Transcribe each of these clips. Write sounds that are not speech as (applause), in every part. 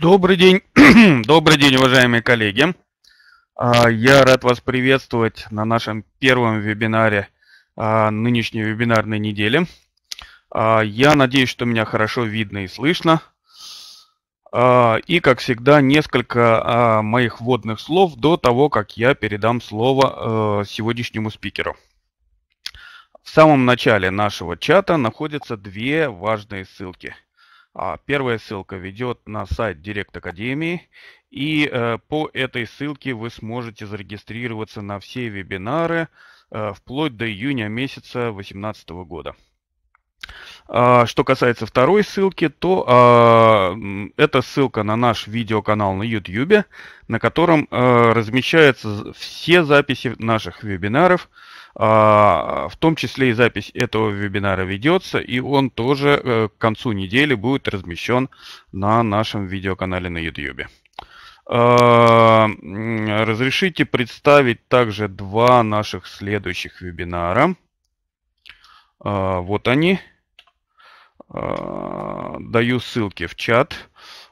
Добрый день, (clears throat) добрый день, уважаемые коллеги. А, я рад вас приветствовать на нашем первом вебинаре а, нынешней вебинарной недели. А, я надеюсь, что меня хорошо видно и слышно. И, как всегда, несколько моих вводных слов до того, как я передам слово сегодняшнему спикеру. В самом начале нашего чата находятся две важные ссылки – первая ссылка ведет на сайт Директ Академии, и э, по этой ссылке вы сможете зарегистрироваться на все вебинары э, вплоть до июня месяца 2018 года. А, что касается второй ссылки, то а, это ссылка на наш видеоканал на YouTube, на котором размещаются все записи наших вебинаров, а, в том числе и запись этого вебинара ведется, и он тоже э, к концу недели будет размещен на нашем видеоканале на YouTube. А, разрешите представить также два наших следующих вебинара. А, вот они. Даю ссылки в чат.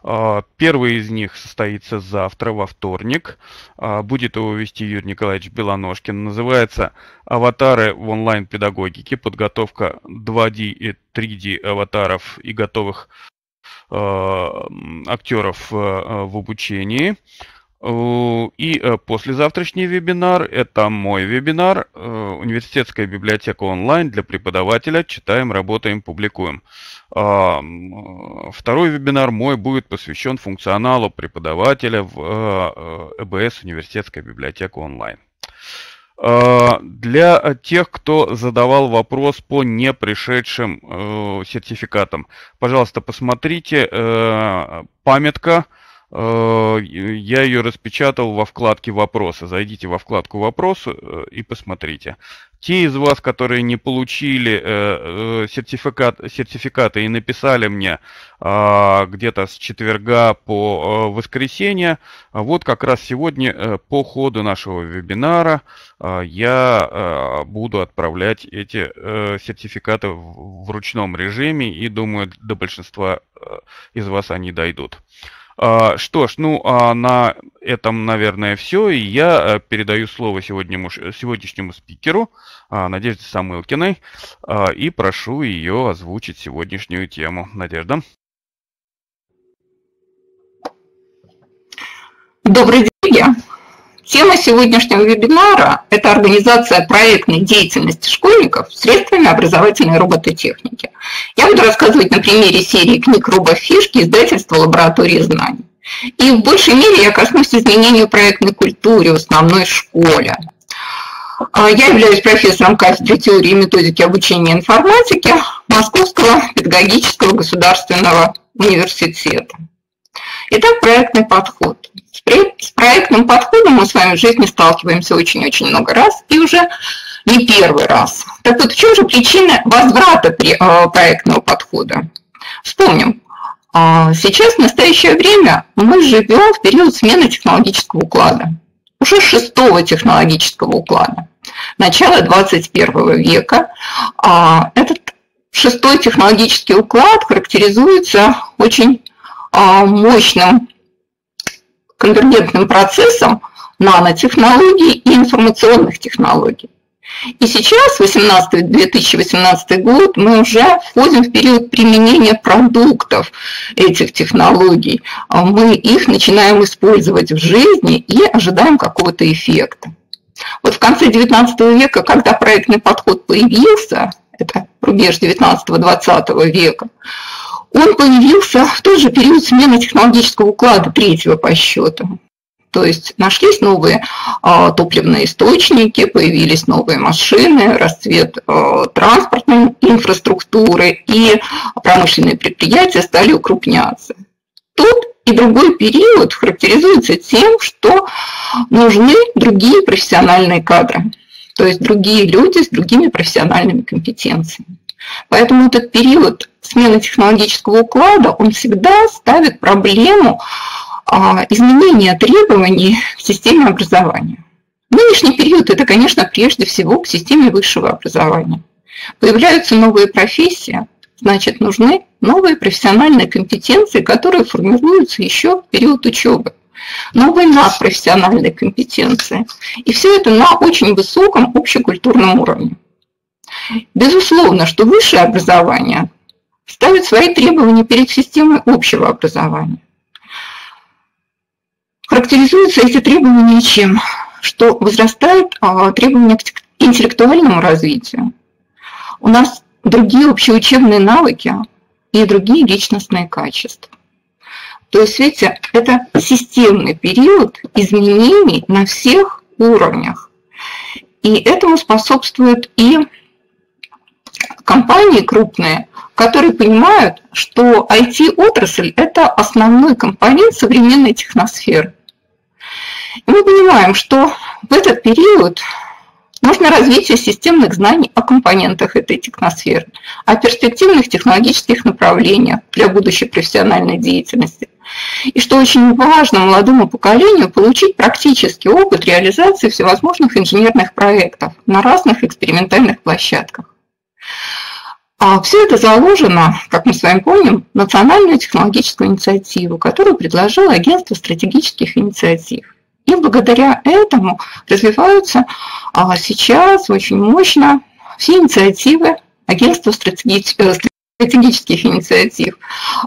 А, первый из них состоится завтра, во вторник. А, будет его вести Юрий Николаевич Белоножкин. Называется «Аватары в онлайн-педагогике. Подготовка 2D и 3D аватаров и готовых а, актеров в обучении». И э, послезавтрашний вебинар – это мой вебинар э, «Университетская библиотека онлайн для преподавателя. Читаем, работаем, публикуем». А, второй вебинар мой будет посвящен функционалу преподавателя в э, ЭБС «Университетская библиотека онлайн». А, для тех, кто задавал вопрос по непришедшим сертификатам, пожалуйста, посмотрите памятка – Э, я ее распечатал во вкладке «Вопросы». Зайдите во вкладку «Вопросы» э, и посмотрите. Те из вас, которые не получили э, сертификат, сертификаты и написали мне а, где-то с четверга по воскресенье, вот как раз сегодня по ходу нашего вебинара я буду отправлять эти сертификаты в ручном режиме и думаю, до большинства из вас они дойдут. А, что ж, ну а на этом, наверное, все. И я э, передаю слово сегодняшнему, сегодняшнему спикеру а, Надежде Самылкиной а, и прошу ее озвучить сегодняшнюю тему. Надежда. Добрый день. Тема сегодняшнего вебинара – это организация проектной деятельности школьников средствами образовательной робототехники. Я буду рассказывать на примере серии книг «Робофишки» издательства «Лаборатории знаний». И в большей мере я коснусь изменения проектной культуре в основной школе. А, я являюсь профессором кафедры теории и методики обучения информатики Московского педагогического государственного университета. Итак, проектный подход. С проектным подходом мы с вами в жизни сталкиваемся очень-очень много раз и уже не первый раз. Так вот, в чем же причина возврата э, проектного подхода? Вспомним, а, сейчас, в настоящее время, мы живем в период смены технологического уклада. Уже шестого технологического уклада. Начало 21 века. А, этот шестой технологический уклад характеризуется очень мощным конвергентным процессом нанотехнологий и информационных технологий. И сейчас, 18, 2018 год, мы уже входим в период применения продуктов этих технологий. А мы их начинаем использовать в жизни и ожидаем какого-то эффекта. Вот в конце 19 века, когда проектный подход появился, это рубеж 19-20 века, он появился в тот же период смены технологического уклада, третьего по счету. То есть нашлись новые а, топливные источники, появились новые машины, расцвет а, транспортной инфраструктуры, и промышленные предприятия стали укрупняться. Тот и другой период характеризуется тем, что нужны другие профессиональные кадры, то есть другие люди с другими профессиональными компетенциями. Поэтому этот период смены технологического уклада, он всегда ставит проблему а, изменения требований в системе образования. Нынешний период – это, конечно, прежде всего к системе высшего образования. Появляются новые профессии, значит, нужны новые профессиональные компетенции, которые формируются еще в период учебы. Новые надпрофессиональные компетенции. И все это на очень высоком общекультурном уровне. Безусловно, что высшее образование ставит свои требования перед системой общего образования. Характеризуются эти требования чем? Что возрастает а, требования к интеллектуальному развитию. У нас другие общеучебные навыки и другие личностные качества. То есть, видите, это системный период изменений на всех уровнях. И этому способствуют и компании крупные, которые понимают, что IT-отрасль – это основной компонент современной техносферы. И мы понимаем, что в этот период нужно развитие системных знаний о компонентах этой техносферы, о перспективных технологических направлениях для будущей профессиональной деятельности. И что очень важно молодому поколению получить практический опыт реализации всевозможных инженерных проектов на разных экспериментальных площадках. А все это заложено, как мы с вами помним, в национальную технологическую инициативу, которую предложило Агентство стратегических инициатив. И благодаря этому развиваются а, сейчас очень мощно все инициативы Агентства стратегических стратегических инициатив,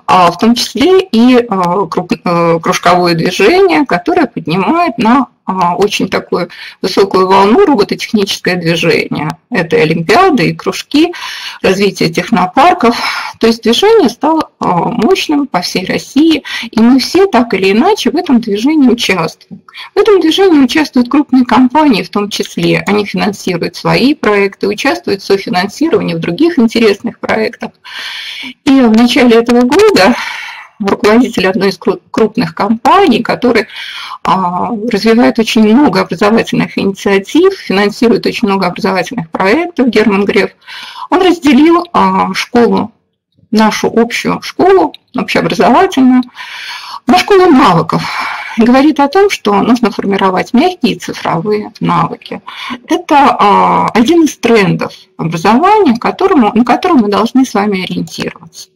а в том числе и а, э, кружковое движение, которое поднимает на очень такую высокую волну робототехническое движение. Это и Олимпиады, и кружки, развитие технопарков. То есть движение стало а, мощным по всей России, и мы все так или иначе в этом движении участвуем. В этом движении участвуют крупные компании в том числе. Они финансируют свои проекты, участвуют в софинансировании в других интересных проектах. И в начале этого года руководитель одной из крупных компаний, который а, развивает очень много образовательных инициатив, финансирует очень много образовательных проектов, Герман Греф, он разделил а, школу, нашу общую школу, общеобразовательную, на школу навыков. Говорит о том, что нужно формировать мягкие цифровые навыки. Это а, один из трендов образования, которому, на котором мы должны с вами ориентироваться.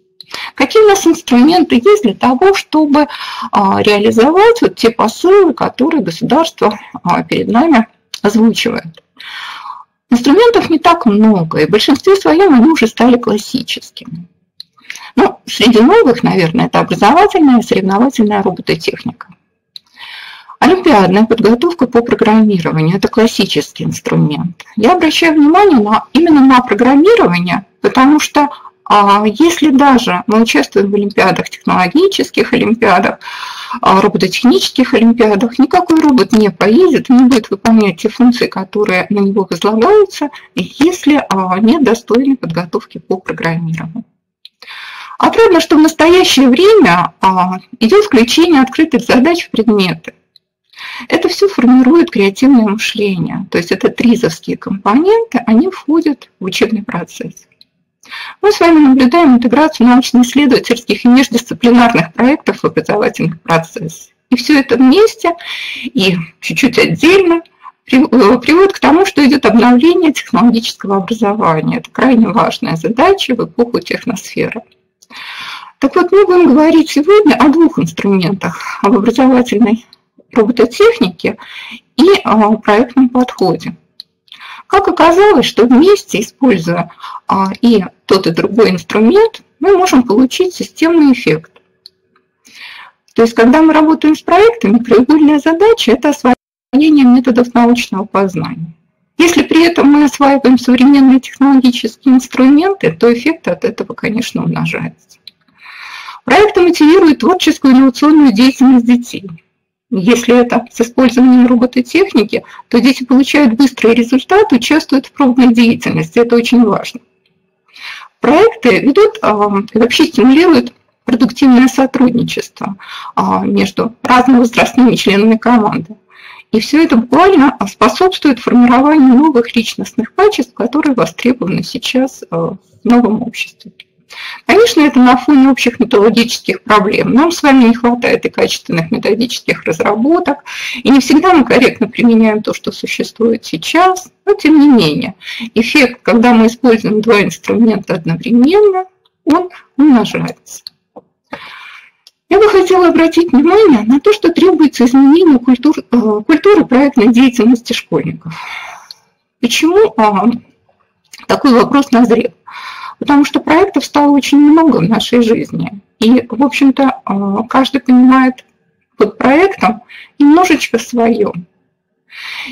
Какие у нас инструменты есть для того, чтобы а, реализовать вот те посылы, которые государство а, перед нами озвучивает? Инструментов не так много, и в большинстве своем они уже стали классическими. Ну, среди новых, наверное, это образовательная и соревновательная робототехника. Олимпиадная подготовка по программированию – это классический инструмент. Я обращаю внимание на, именно на программирование, потому что если даже мы участвуем в олимпиадах, технологических олимпиадах, а, робототехнических олимпиадах, никакой робот не поедет, не будет выполнять те функции, которые на него возлагаются, если а, нет достойной подготовки по программированию. Отрадно, что в настоящее время а, идет включение открытых задач в предметы. Это все формирует креативное мышление. То есть это тризовские компоненты, они входят в учебный процесс. Мы с вами наблюдаем интеграцию научно-исследовательских и междисциплинарных проектов в образовательных процессах. И все это вместе и чуть-чуть отдельно э, приводит к тому, что идет обновление технологического образования. Это крайне важная задача в эпоху техносферы. Так вот, мы будем говорить сегодня о двух инструментах, об образовательной робототехнике и о проектном подходе. Как оказалось, что вместе, используя а, и тот, и другой инструмент, мы можем получить системный эффект. То есть, когда мы работаем с проектами, краеугольная задача – это освоение методов научного познания. Если при этом мы осваиваем современные технологические инструменты, то эффект от этого, конечно, умножается. Проекты мотивируют творческую инновационную деятельность детей. Если это с использованием робототехники, то дети получают быстрый результат, участвуют в пробной деятельности. Это очень важно. Проекты ведут а, и вообще стимулируют продуктивное сотрудничество а, между разновозрастными членами команды. И все это буквально способствует формированию новых личностных качеств, которые востребованы сейчас а, в новом обществе. Конечно, это на фоне общих методологических проблем. Нам с вами не хватает и качественных методических разработок, и не всегда мы корректно применяем то, что существует сейчас, но тем не менее, эффект, когда мы используем два инструмента одновременно, он умножается. Я бы хотела обратить внимание на то, что требуется изменение культур, э, культуры проектной деятельности школьников. Почему а, такой вопрос назрел? Потому что проектов стало очень много в нашей жизни. И, в общем-то, а, каждый понимает под проектом немножечко свое.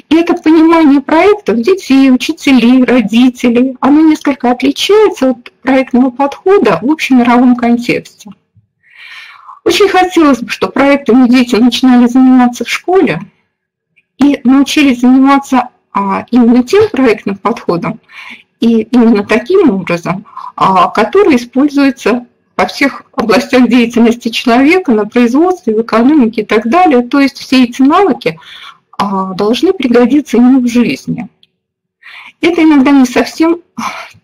И это понимание проектов детей, учителей, родителей, оно несколько отличается от проектного подхода в общемировом контексте. Очень хотелось бы, чтобы проектами дети начинали заниматься в школе и научились заниматься а, именно тем проектным подходом и именно таким образом, который используется во всех областях деятельности человека, на производстве, в экономике и так далее. То есть все эти навыки а, должны пригодиться ему в жизни. Это иногда не совсем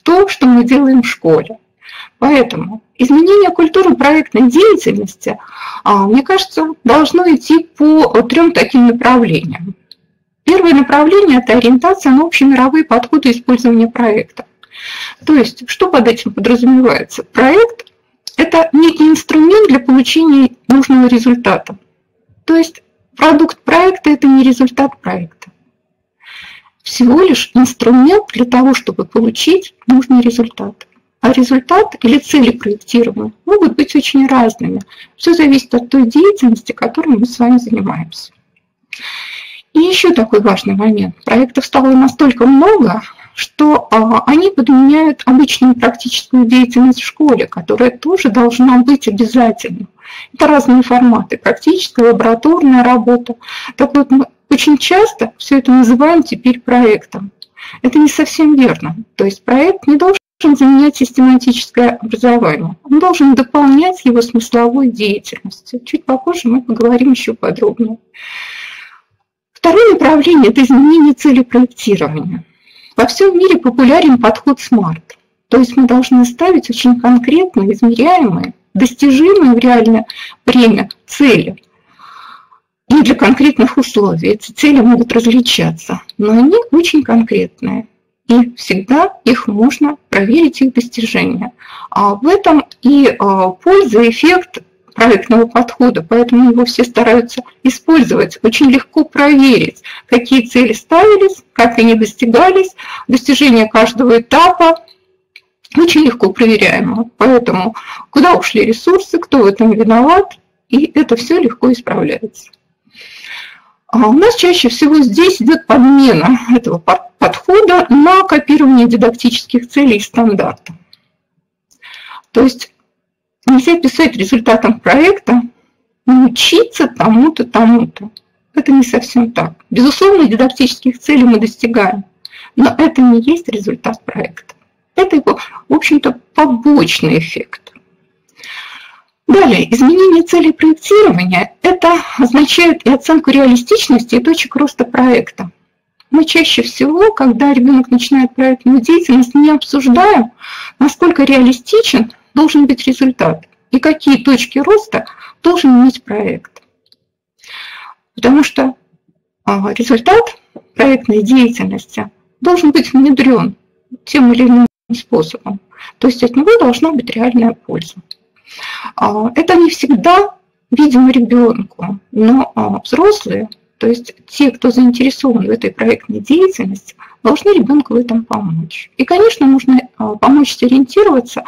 то, что мы делаем в школе. Поэтому изменение культуры проектной деятельности, а, мне кажется, должно идти по трем таким направлениям. Первое направление – это ориентация на общемировые подходы использования проекта. То есть, что под этим подразумевается? Проект – это некий инструмент для получения нужного результата. То есть, продукт проекта – это не результат проекта. Всего лишь инструмент для того, чтобы получить нужный результат. А результат или цели проектирования могут быть очень разными. Все зависит от той деятельности, которой мы с вами занимаемся. И еще такой важный момент. Проектов стало настолько много, что а, они подменяют обычную практическую деятельность в школе, которая тоже должна быть обязательной. Это разные форматы, практическая, лабораторная работа. Так вот, мы очень часто все это называем теперь проектом. Это не совсем верно. То есть проект не должен заменять систематическое образование. Он должен дополнять его смысловой деятельностью. Чуть попозже мы поговорим еще подробнее. Второе направление – это изменение цели проектирования. Во всем мире популярен подход SMART. То есть мы должны ставить очень конкретные, измеряемые, достижимые в реальное время цели. И для конкретных условий эти цели могут различаться, но они очень конкретные и всегда их можно проверить, их достижения. А в этом и а, польза, эффект проектного подхода, поэтому его все стараются использовать. Очень легко проверить, какие цели ставились, как они достигались, достижение каждого этапа, очень легко проверяемо. Поэтому куда ушли ресурсы, кто в этом виноват, и это все легко исправляется. А у нас чаще всего здесь идет подмена этого подхода на копирование дидактических целей и стандартов. То есть нельзя писать результатом проекта научиться тому-то, тому-то. Это не совсем так. Безусловно, дидактических целей мы достигаем, но это не есть результат проекта. Это его, в общем-то, побочный эффект. Далее, изменение целей проектирования – это означает и оценку реалистичности и точек роста проекта. Мы чаще всего, когда ребенок начинает проектную деятельность, не обсуждаем, насколько реалистичен должен быть результат и какие точки роста должен иметь проект. Потому что а, результат проектной деятельности должен быть внедрен тем или иным способом. То есть от него должна быть реальная польза. А, это не всегда видимо ребенку, но а, взрослые, то есть те, кто заинтересован в этой проектной деятельности, должны ребенку в этом помочь. И, конечно, нужно а, помочь сориентироваться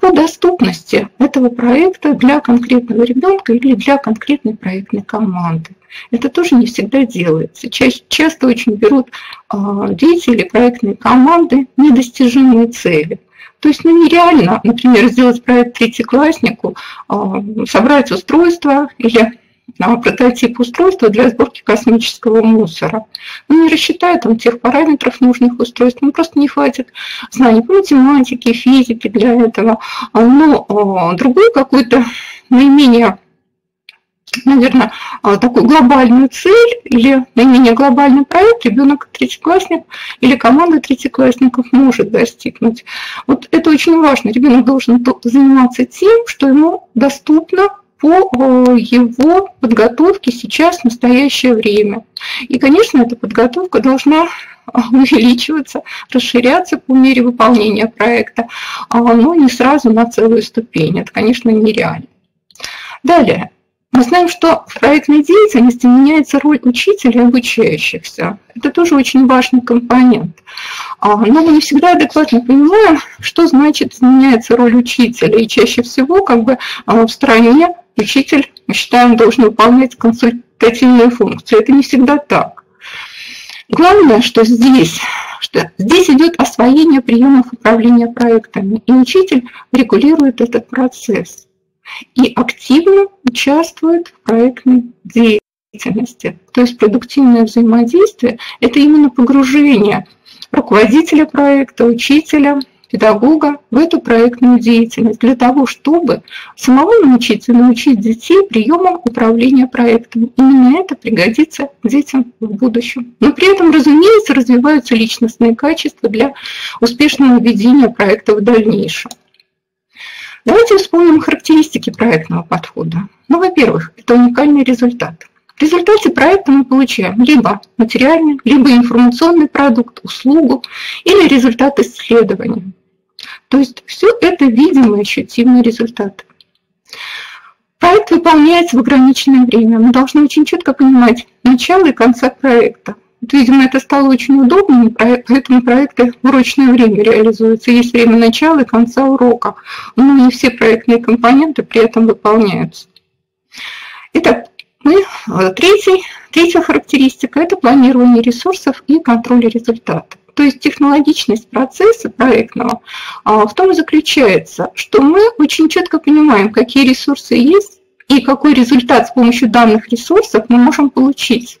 по доступности этого проекта для конкретного ребенка или для конкретной проектной команды. Это тоже не всегда делается. Часто очень берут деятели проектной команды недостижимые цели. То есть ну, нереально, например, сделать проект третьекласснику, а, собрать устройство или а, прототип устройства для сборки космического мусора. Ну, не рассчитает он тех параметров нужных устройств, ему просто не хватит знаний по математике, физике для этого. А, но другой какой-то наименее наверное, а, такую глобальную цель или наименее глобальный проект ребенок третьеклассник или команда третьеклассников может достигнуть. Вот это очень важно. Ребенок должен заниматься тем, что ему доступно по его подготовке сейчас в настоящее время. И, конечно, эта подготовка должна увеличиваться, расширяться по мере выполнения проекта, но не сразу на целую ступень. Это, конечно, нереально. Далее. Мы знаем, что в проектной деятельности меняется роль учителя и обучающихся. Это тоже очень важный компонент. А, но мы не всегда адекватно понимаем, что значит меняется роль учителя. И чаще всего как бы а, в стране учитель, мы считаем, должен выполнять консультативные функции. Это не всегда так. Главное, что здесь, что здесь идет освоение приемов управления проектами, и учитель регулирует этот процесс и активно участвует в проектной деятельности. То есть продуктивное взаимодействие – это именно погружение руководителя проекта, учителя, педагога в эту проектную деятельность для того, чтобы самому научиться научить детей приемам управления проектом. Именно это пригодится детям в будущем. Но при этом, разумеется, развиваются личностные качества для успешного ведения проекта в дальнейшем. Давайте вспомним характеристики проектного подхода. Ну, во-первых, это уникальный результат. В результате проекта мы получаем либо материальный, либо информационный продукт, услугу или результат исследования. То есть все это видимые, ощутимые результаты. Проект выполняется в ограниченное время. Мы должны очень четко понимать начало и конца проекта. Вот, видимо, это стало очень удобным, поэтому проекты в урочное время реализуются. Есть время начала и конца урока, но не все проектные компоненты при этом выполняются. Итак, мы, э, третий, третья характеристика – это планирование ресурсов и контроль результатов. То есть технологичность процесса проектного а, в том и заключается, что мы очень четко понимаем, какие ресурсы есть и какой результат с помощью данных ресурсов мы можем получить.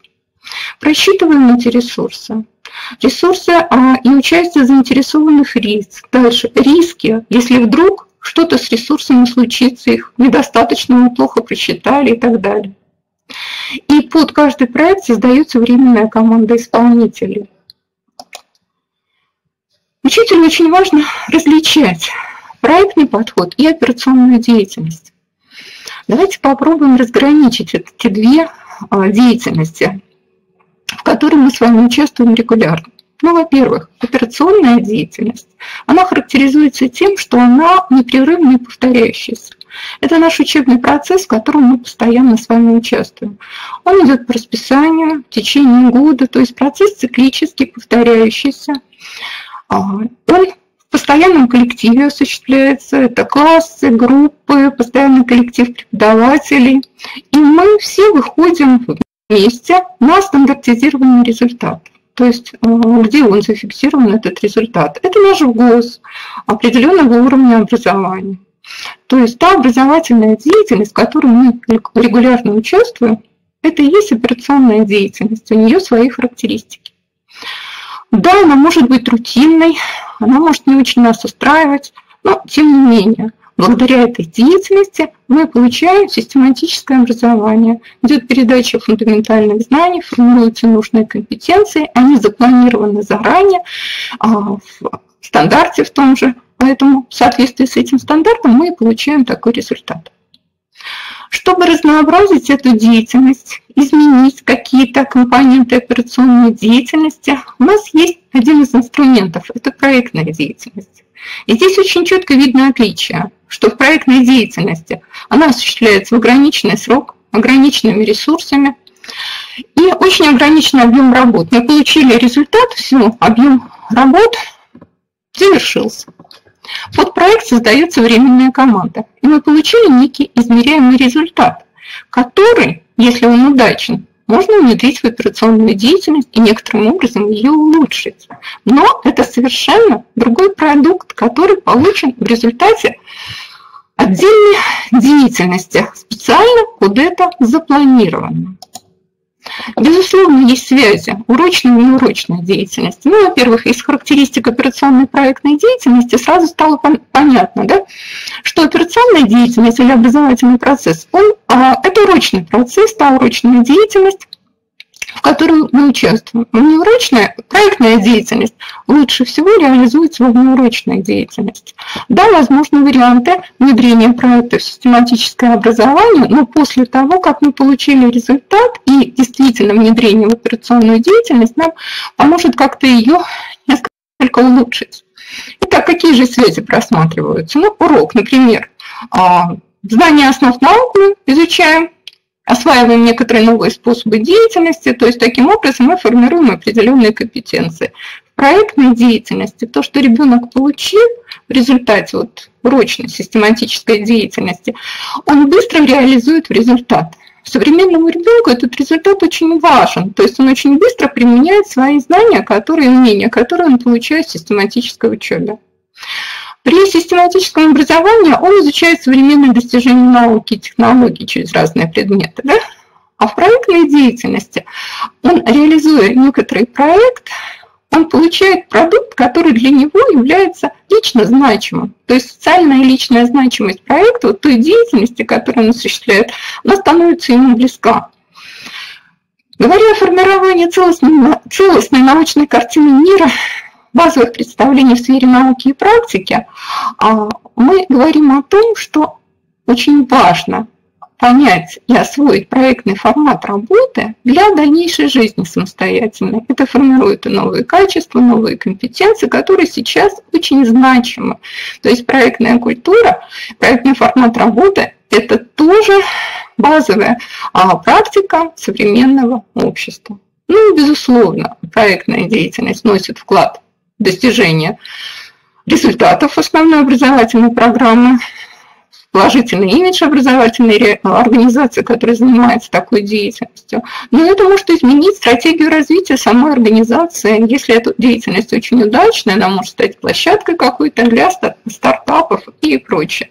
Просчитываем эти ресурсы. Ресурсы а, и участие заинтересованных лиц. Дальше риски, если вдруг что-то с ресурсами случится, их недостаточно, мы плохо просчитали и так далее. И под каждый проект создается временная команда исполнителей. Учителю очень важно различать проектный подход и операционную деятельность. Давайте попробуем разграничить эти две а, деятельности в которой мы с вами участвуем регулярно. Ну, во-первых, операционная деятельность, она характеризуется тем, что она непрерывная и повторяющаяся. Это наш учебный процесс, в котором мы постоянно с вами участвуем. Он идет по расписанию в течение года, то есть процесс циклический, повторяющийся. А, он в постоянном коллективе осуществляется, это классы, группы, постоянный коллектив преподавателей. И мы все выходим месте на стандартизированный результат. То есть э, где он зафиксирован, этот результат? Это наш ГОС определенного уровня образования. То есть та образовательная деятельность, в которой мы регулярно участвуем, это и есть операционная деятельность, у нее свои характеристики. Да, она может быть рутинной, она может не очень нас устраивать, но тем не менее – Благодаря этой деятельности мы получаем систематическое образование. Идет передача фундаментальных знаний, формируются нужные компетенции, они запланированы заранее а, в стандарте в том же. Поэтому в соответствии с этим стандартом мы получаем такой результат. Чтобы разнообразить эту деятельность, изменить какие-то компоненты операционной деятельности, у нас есть один из инструментов – это проектная деятельность. И здесь очень четко видно отличие, что в проектной деятельности она осуществляется в ограниченный срок, ограниченными ресурсами и очень ограниченный объем работ. Мы получили результат, все, объем работ завершился. Под проект создается временная команда, и мы получили некий измеряемый результат, который, если он удачен, можно внедрить в операционную деятельность и некоторым образом ее улучшить. Но это совершенно другой продукт, который получен в результате отдельной деятельности, специально куда-то запланировано. Безусловно, есть связи урочной и неурочной деятельности. Ну, во-первых, из характеристик операционной проектной деятельности сразу стало понятно, да, что операционная деятельность или образовательный процесс, он, а, это урочный процесс, та урочная деятельность, в которой мы участвуем. Внеурочная проектная деятельность лучше всего реализуется во внеурочной деятельности. Да, возможны варианты внедрения проекта в систематическое образование, но после того, как мы получили результат и действительно внедрение в операционную деятельность нам поможет как-то ее несколько улучшить. Итак, какие же связи просматриваются? Ну, урок, например, а, знание основ наук мы изучаем, осваиваем некоторые новые способы деятельности, то есть таким образом мы формируем определенные компетенции. В проектной деятельности то, что ребенок получил в результате вот урочной систематической деятельности, он быстро реализует в результат. Современному ребенку этот результат очень важен, то есть он очень быстро применяет свои знания, которые, умения, которые он получает в систематической учебе. При систематическом образовании он изучает современные достижения науки и технологий через разные предметы. Да? А в проектной деятельности он, реализуя некоторый проект, он получает продукт, который для него является лично значимым. То есть социальная и личная значимость проекта, вот той деятельности, которую он осуществляет, она становится ему близка. Говоря о формировании целостной, целостной научной картины мира, базовых представлений в сфере науки и практики, а, мы говорим о том, что очень важно понять и освоить проектный формат работы для дальнейшей жизни самостоятельно. Это формирует и новые качества, новые компетенции, которые сейчас очень значимы. То есть проектная культура, проектный формат работы – это тоже базовая а, практика современного общества. Ну, безусловно, проектная деятельность носит вклад достижения результатов основной образовательной программы, положительный имидж образовательной организации, которая занимается такой деятельностью. Но это может изменить стратегию развития самой организации. Если эта деятельность очень удачная, она может стать площадкой какой-то для стартапов и прочее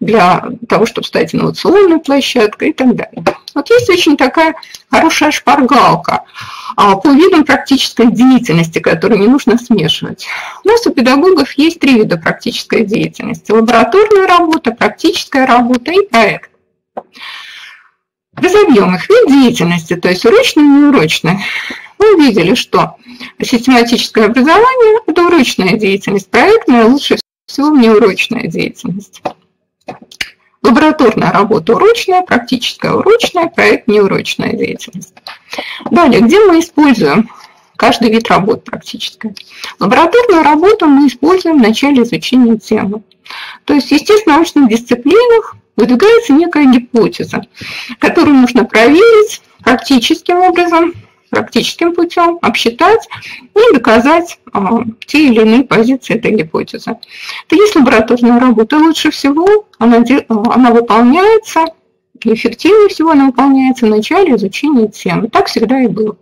для того, чтобы стать инновационной площадкой и так далее. Вот есть очень такая хорошая шпаргалка а, по видам практической деятельности, которую не нужно смешивать. У нас у педагогов есть три вида практической деятельности. Лабораторная работа, практическая работа и проект. Разобьем их вид деятельности, то есть урочный и неурочный. Мы увидели, что систематическое образование – это урочная деятельность, проектная лучше всего неурочная деятельность. Лабораторная работа урочная, практическая урочная, проект неурочная деятельность. Далее, где мы используем каждый вид работ практической? Лабораторную работу мы используем в начале изучения темы. То есть в естественно-научных дисциплинах выдвигается некая гипотеза, которую нужно проверить практическим образом, практическим путем обсчитать и доказать а, те или иные позиции этой гипотезы. То есть лабораторная работа лучше всего, она, она выполняется, эффективнее всего она выполняется в начале изучения темы. Так всегда и было.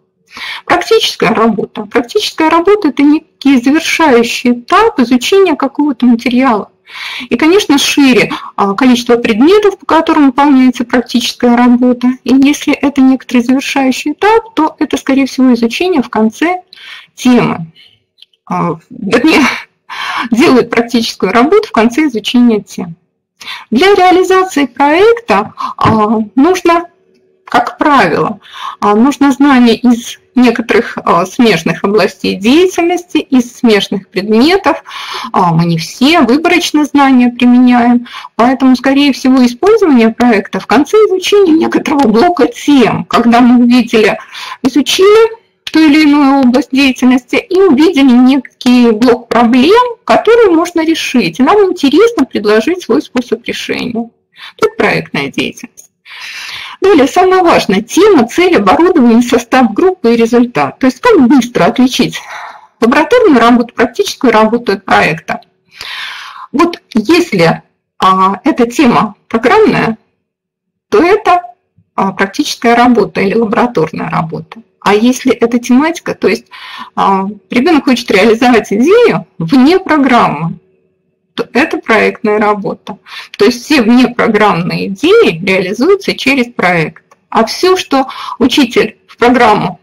Практическая работа. Практическая работа – это некий завершающий этап изучения какого-то материала. И, конечно, шире а, количество предметов, по которым выполняется практическая работа. И если это некоторый завершающий этап, то это, скорее всего, изучение в конце темы. А, вернее, (laughs) делают практическую работу в конце изучения темы. Для реализации проекта а, нужно, как правило, нужно знание из некоторых а, смежных областей деятельности, из смежных предметов. А, мы не все выборочно знания применяем, поэтому, скорее всего, использование проекта в конце изучения некоторого блока тем, когда мы увидели, изучили ту или иную область деятельности и увидели некий блок проблем, которые можно решить. И нам интересно предложить свой способ решения. Тут проектная деятельность. Далее, самое важное, тема, цель, оборудование, состав группы и результат. То есть как быстро отличить лабораторную работу, практическую работу от проекта. Вот если а, эта тема программная, то это а, практическая работа или лабораторная работа. А если это тематика, то есть а, ребенок хочет реализовать идею вне программы, то это проектная работа. То есть все внепрограммные идеи реализуются через проект. А все, что учитель в программу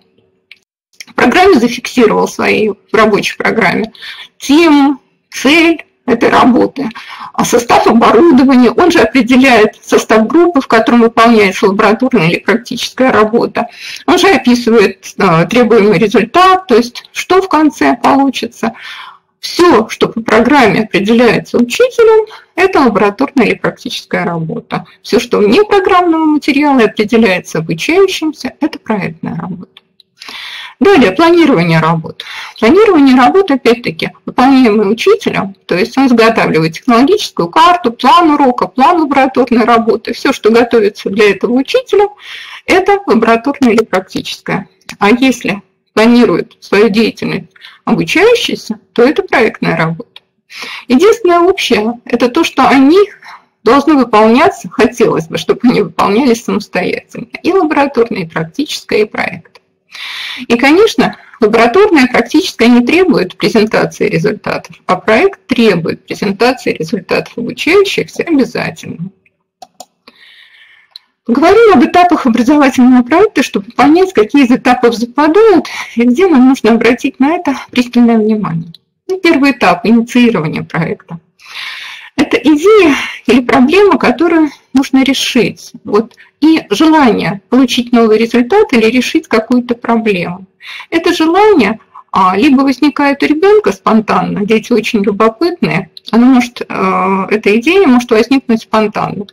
в программе зафиксировал своей в рабочей программе тему, цель, этой работы. А состав оборудования, он же определяет состав группы, в котором выполняется лабораторная или практическая работа. Он же описывает э, требуемый результат, то есть что в конце получится. Все, что по программе определяется учителем, это лабораторная или практическая работа. Все, что вне программного материала определяется обучающимся, это проектная работа. Далее, планирование работ. Планирование работы, опять-таки, выполняемое учителем, то есть он изготавливает технологическую карту, план урока, план лабораторной работы. Все, что готовится для этого учителя, это лабораторное или практическое. А если планирует свою деятельность обучающийся, то это проектная работа. Единственное общее – это то, что они должны выполняться, хотелось бы, чтобы они выполнялись самостоятельно. И лабораторное, и практическое, и проект. И, конечно, лабораторная практическая не требует презентации результатов, а проект требует презентации результатов обучающихся обязательно. Говорим об этапах образовательного проекта, чтобы понять, какие из этапов западают и где нам нужно обратить на это пристальное внимание. И первый этап – инициирование проекта. Это идея или проблема, которую нужно решить. Вот, и желание получить новый результат или решить какую-то проблему. Это желание либо возникает у ребенка спонтанно, дети очень любопытные, оно может, э, эта идея может возникнуть спонтанно.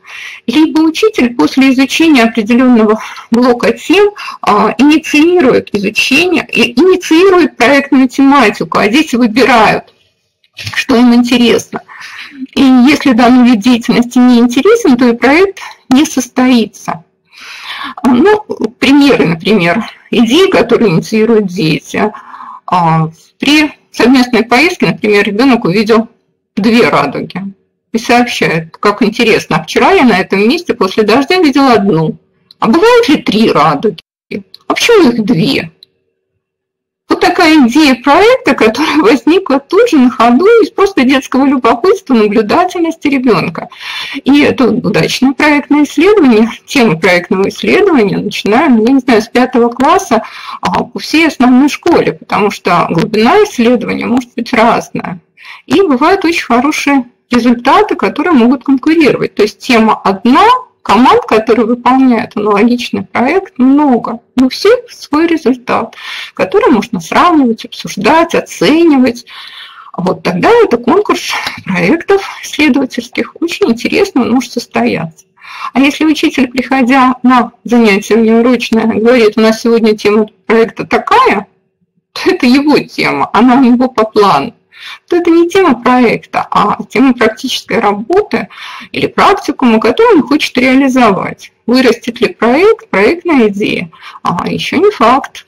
Либо учитель после изучения определенного блока тем а, инициирует изучение, инициирует проектную тематику, а дети выбирают, что им интересно. И если данный вид деятельности не интересен, то и проект не состоится. Ну, примеры, например, идеи, которые инициируют дети. А, при совместной поездке, например, ребенок увидел две радуги и сообщает, как интересно, а вчера я на этом месте после дождя видел одну. А бывают ли три радуги? А почему их две? Вот такая идея проекта, которая (laughs) возникла тут же на ходу из просто детского любопытства, наблюдательности ребенка. И это удачное проектное исследование, тема проектного исследования начинаем, я не знаю, с пятого класса а, по всей основной школе, потому что глубина исследования может быть разная. И бывают очень хорошие результаты, которые могут конкурировать. То есть тема одна, команд, которые выполняют аналогичный проект, много, но у всех свой результат, который можно сравнивать, обсуждать, оценивать. Вот тогда это конкурс (laughs) проектов исследовательских. Очень интересно, может состояться. А если учитель, приходя на занятие внеурочное, говорит, у нас сегодня тема проекта такая, (laughs) то это его тема, она у него по плану то это не тема проекта, а тема практической работы или практикума, которую он хочет реализовать. Вырастет ли проект, проектная идея, а еще не факт.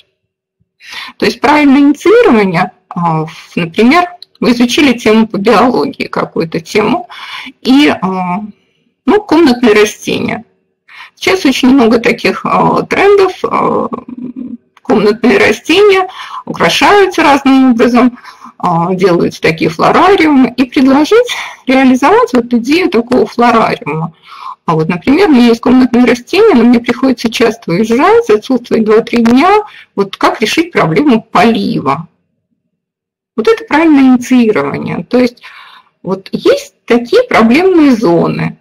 То есть правильное инициирование, а, например, вы изучили тему по биологии, какую-то тему, и а, ну, комнатные растения. Сейчас очень много таких а, трендов, комнатные растения украшаются разным образом, а, делают такие флорариумы, и предложить реализовать вот идею такого флорариума. А вот, например, у меня есть комнатные растения, но мне приходится часто уезжать, отсутствовать 2-3 дня. Вот как решить проблему полива? Вот это правильное инициирование. То есть вот есть такие проблемные зоны.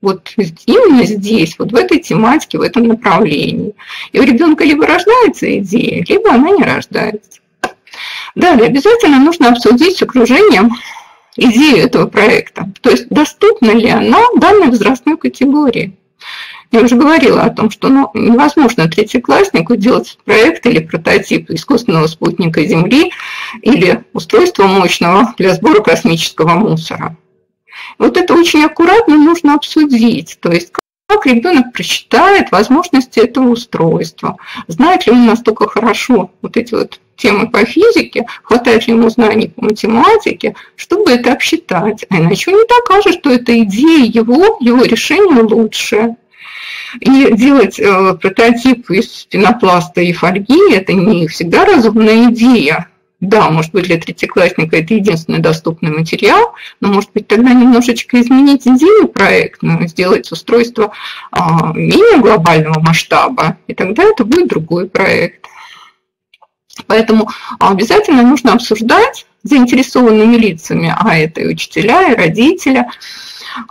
Вот именно здесь, вот в этой тематике, в этом направлении. И у ребенка либо рождается идея, либо она не рождается. Далее обязательно нужно обсудить с окружением идею этого проекта. То есть доступна ли она данной возрастной категории. Я уже говорила о том, что ну, невозможно третьекласснику делать проект или прототип искусственного спутника Земли или устройства мощного для сбора космического мусора. Вот это очень аккуратно нужно обсудить. То есть как ребенок прочитает возможности этого устройства, знает ли он настолько хорошо вот эти вот темы по физике, хватает ли ему знаний по математике, чтобы это обсчитать. А иначе он не докажет, что эта идея его, его решение лучше. И делать э, прототип из пенопласта и фольги – это не всегда разумная идея. Да, может быть, для третьеклассника это единственный доступный материал, но, может быть, тогда немножечко изменить идею проектную, сделать устройство а, менее глобального масштаба, и тогда это будет другой проект. Поэтому обязательно нужно обсуждать заинтересованными лицами, а это и учителя, и родители,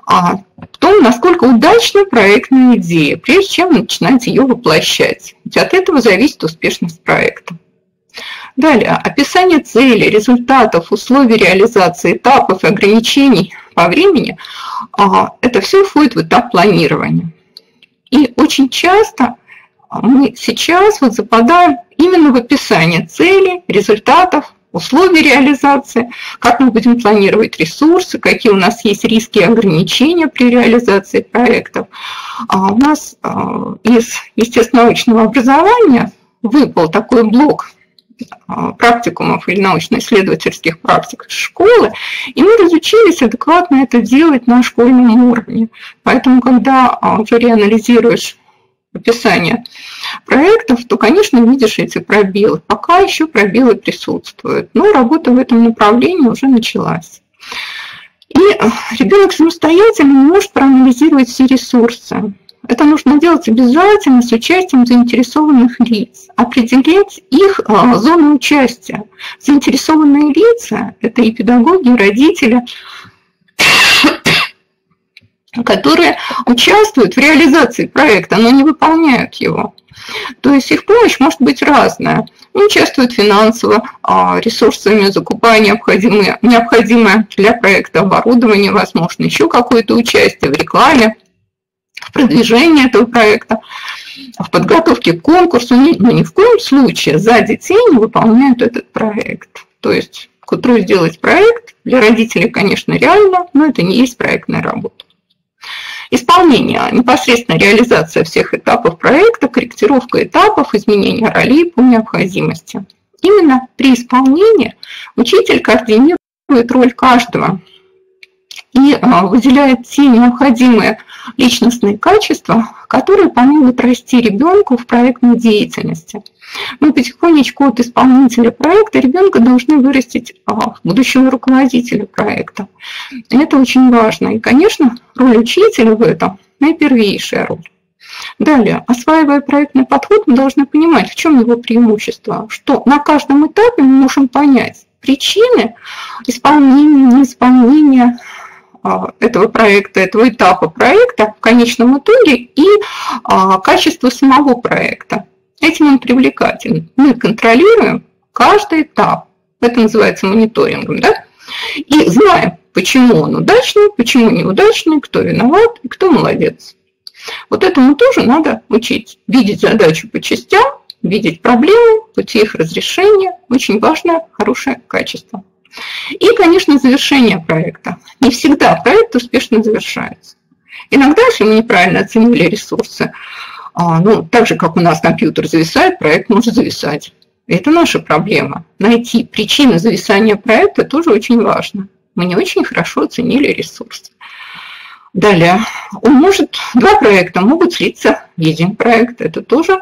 а в том, насколько удачна проектная идея, прежде чем начинать ее воплощать. Ведь от этого зависит успешность проекта. Далее, описание целей, результатов, условий реализации, этапов и ограничений по времени а, – это все входит в этап планирования. И очень часто мы сейчас вот западаем именно в описание целей, результатов, условий реализации, как мы будем планировать ресурсы, какие у нас есть риски и ограничения при реализации проектов. А у нас а, из естественно-научного образования выпал такой блок а, практикумов или научно-исследовательских практик школы, и мы разучились адекватно это делать на школьном уровне. Поэтому, когда уже описание проектов, то, конечно, видишь эти пробелы. Пока еще пробелы присутствуют, но работа в этом направлении уже началась. И ребенок самостоятельно не может проанализировать все ресурсы. Это нужно делать обязательно с участием заинтересованных лиц, определять их э, зону участия. Заинтересованные лица – это и педагоги, и родители, которые участвуют в реализации проекта, но не выполняют его. То есть их помощь может быть разная. Они участвуют финансово, а, ресурсами, закупая необходимое, необходимое для проекта оборудование, возможно, еще какое-то участие в рекламе, в продвижении этого проекта, в подготовке к конкурсу, но ни в коем случае за детей не выполняют этот проект. То есть к утру сделать проект для родителей, конечно, реально, но это не есть проектная работа. Исполнение, непосредственно реализация всех этапов проекта, корректировка этапов, изменение ролей по необходимости. Именно при исполнении учитель координирует роль каждого и а, выделяет те необходимые личностные качества, которые помогут расти ребенку в проектной деятельности. Мы потихонечку от исполнителя проекта ребенка должны вырастить а, будущего руководителя проекта. Это очень важно. И, конечно, роль учителя в этом наипервейшая роль. Далее, осваивая проектный подход, мы должны понимать, в чем его преимущество, что на каждом этапе мы можем понять причины исполнения, неисполнения этого проекта, этого этапа проекта в конечном итоге и а, качество самого проекта. Этим он привлекателен. Мы контролируем каждый этап. Это называется мониторингом, да? И знаем, почему он удачный, почему неудачный, кто виноват и кто молодец. Вот этому тоже надо учить. Видеть задачу по частям, видеть проблемы, пути их разрешения. Очень важное, хорошее качество. И, конечно, завершение проекта. Не всегда проект успешно завершается. Иногда, если мы неправильно оценили ресурсы, а, ну, так же, как у нас компьютер зависает, проект может зависать. Это наша проблема. Найти причины зависания проекта тоже очень важно. Мы не очень хорошо оценили ресурсы. Далее, он может, два проекта могут слиться в один проект. Это тоже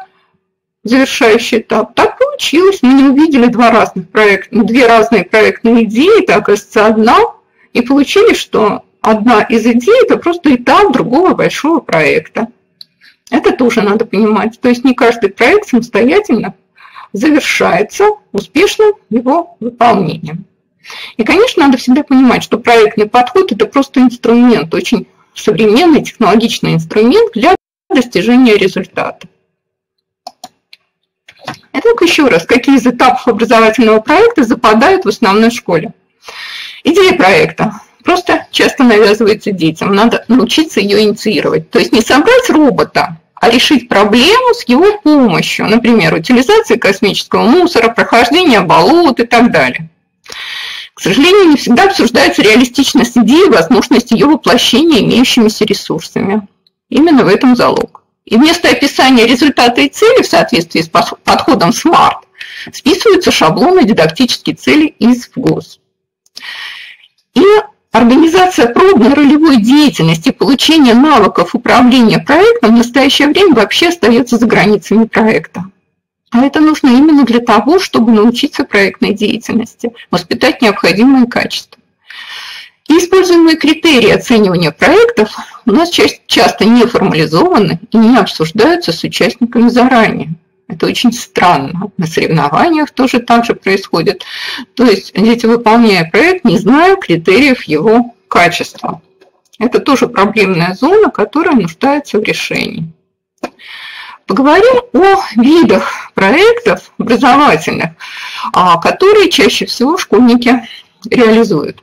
завершающий этап. Так получилось. Мы не увидели два разных проекта, ну, две разные проектные идеи, так оказывается, одна, и получили, что одна из идей – это просто этап другого большого проекта. Это тоже надо понимать. То есть не каждый проект самостоятельно завершается успешным его выполнением. И, конечно, надо всегда понимать, что проектный подход – это просто инструмент, очень современный технологичный инструмент для достижения результата. Итак, еще раз, какие из этапов образовательного проекта западают в основной школе? Идея проекта просто часто навязывается детям. Надо научиться ее инициировать. То есть не собрать робота, а решить проблему с его помощью. Например, утилизация космического мусора, прохождение болот и так далее. К сожалению, не всегда обсуждается реалистичность идеи и возможность ее воплощения имеющимися ресурсами. Именно в этом залог. И вместо описания результата и цели в соответствии с подходом SMART списываются шаблоны дидактические цели из ВГОС. И организация пробной ролевой деятельности, получение навыков управления проектом в настоящее время вообще остается за границами проекта. А это нужно именно для того, чтобы научиться проектной деятельности, воспитать необходимые качества. И используемые критерии оценивания проектов у нас часто не формализованы и не обсуждаются с участниками заранее. Это очень странно. На соревнованиях тоже так же происходит. То есть дети, выполняя проект, не зная критериев его качества. Это тоже проблемная зона, которая нуждается в решении. Поговорим о видах проектов образовательных, а, которые чаще всего школьники реализуют.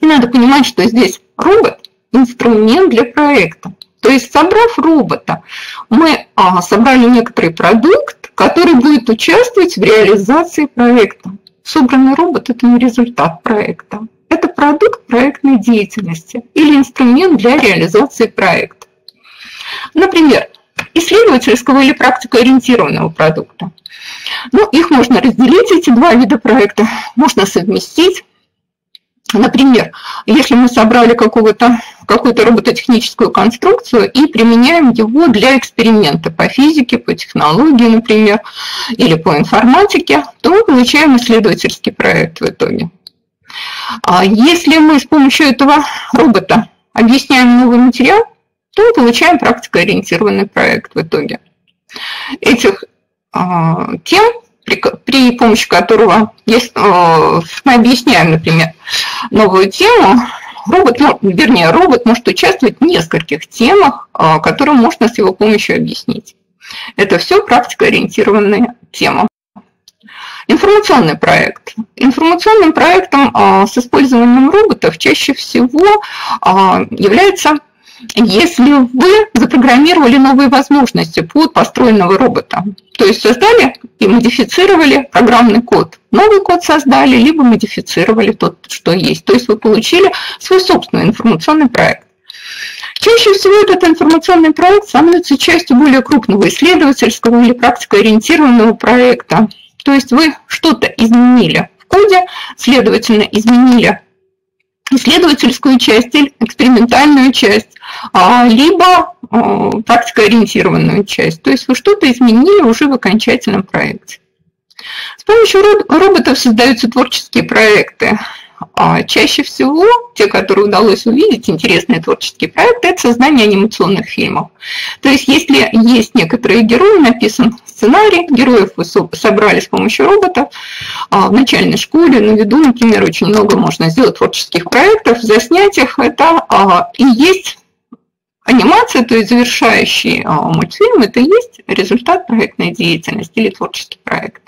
И надо понимать, что здесь робот – инструмент для проекта. То есть, собрав робота, мы а, собрали некоторый продукт, который будет участвовать в реализации проекта. Собранный робот – это не результат проекта. Это продукт проектной деятельности или инструмент для реализации проекта. Например, исследовательского или практикоориентированного продукта. Ну, их можно разделить, эти два вида проекта, можно совместить. Например, если мы собрали какую-то какую-то робототехническую конструкцию и применяем его для эксперимента по физике, по технологии, например, или по информатике, то получаем исследовательский проект в итоге. А если мы с помощью этого робота объясняем новый материал, то получаем практикоориентированный проект в итоге. Этих а, тем, при, помощи которого есть, а, мы объясняем, например, новую тему, робот, ну, вернее, робот может участвовать в нескольких темах, а, которые можно с его помощью объяснить. Это все практикоориентированная тема. Информационный проект. Информационным проектом а, с использованием роботов чаще всего является если вы запрограммировали новые возможности под построенного робота, то есть создали и модифицировали программный код, новый код создали, либо модифицировали тот, что есть, то есть вы получили свой собственный информационный проект. Чаще всего этот информационный проект становится частью более крупного исследовательского или практикоориентированного проекта, то есть вы что-то изменили в коде, следовательно, изменили исследовательскую часть, экспериментальную часть, а, либо а, практикоориентированную часть. То есть вы что-то изменили уже в окончательном проекте. С помощью роботов создаются творческие проекты. А чаще всего те, которые удалось увидеть, интересные творческие проекты, это создание анимационных фильмов. То есть если есть некоторые герои, написан сценарий, героев вы собрали с помощью робота а, в начальной школе, на виду, например, очень много можно сделать творческих проектов, заснять их, это а, и есть анимация, то есть завершающий а, мультфильм, это и есть результат проектной деятельности или творческий проект.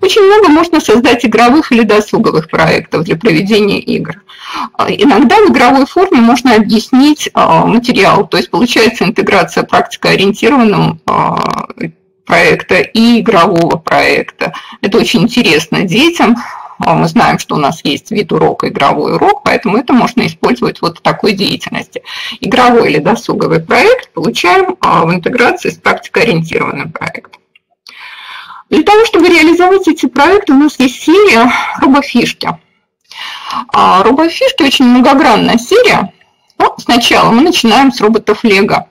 Очень много можно создать игровых или досуговых проектов для проведения игр. А, иногда в игровой форме можно объяснить а, материал, то есть получается интеграция практикоориентированного а, проекта и игрового проекта. Это очень интересно детям. Мы знаем, что у нас есть вид урока, игровой урок, поэтому это можно использовать вот в такой деятельности. Игровой или досуговый проект получаем в интеграции с практикоориентированным проектом. Для того, чтобы реализовать эти проекты, у нас есть серия робофишки. А робофишки очень многогранная серия. Ну, сначала мы начинаем с роботов Лего.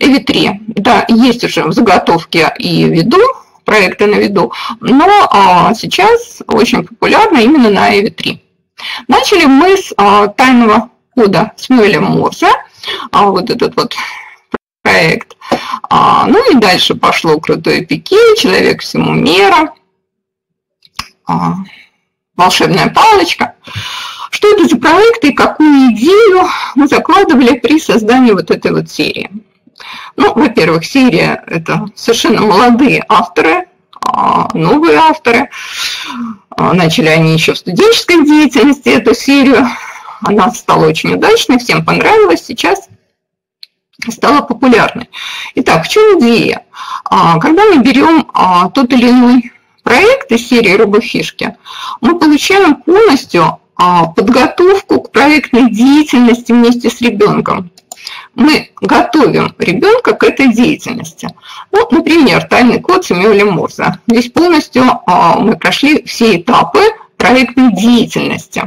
EV3. Да, есть уже в заготовке и виду, проекты на виду, но а, сейчас очень популярно именно на EV3. Начали мы с а, тайного кода с Мюэлем Морзе, а, вот этот вот проект. А, ну и дальше пошло крутое пике, человек всему мира, а, волшебная палочка. Что это за проект и какую идею мы закладывали при создании вот этой вот серии? Ну, во-первых, серия – это совершенно молодые авторы, а, новые авторы. А, начали они еще в студенческой деятельности эту серию. Она стала очень удачной, всем понравилась. Сейчас стала популярной. Итак, в чем идея? А, когда мы берем а, тот или иной проект из серии робофишки, мы получаем полностью а, подготовку к проектной деятельности вместе с ребенком. Мы готовим ребенка к этой деятельности. Ну, например, тайный код Сэмюэля Морза. Здесь полностью мы прошли все этапы проектной деятельности.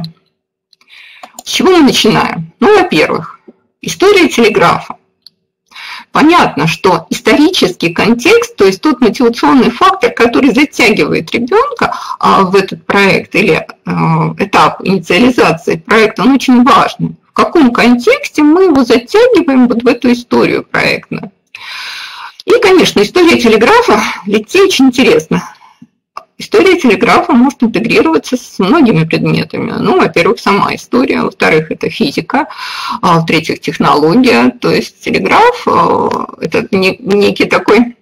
С чего мы начинаем? Ну, во-первых, история телеграфа. Понятно, что исторический контекст, то есть тот мотивационный фактор, который затягивает ребенка а, в этот проект или а, этап инициализации проекта, он очень важный. В каком контексте мы его затягиваем вот в эту историю проектную? И, конечно, история телеграфа в ЛИТе очень интересна. История телеграфа может интегрироваться с многими предметами. Ну, во-первых, сама история, во-вторых, это физика, а в-третьих, технология. То есть телеграф – это некий такой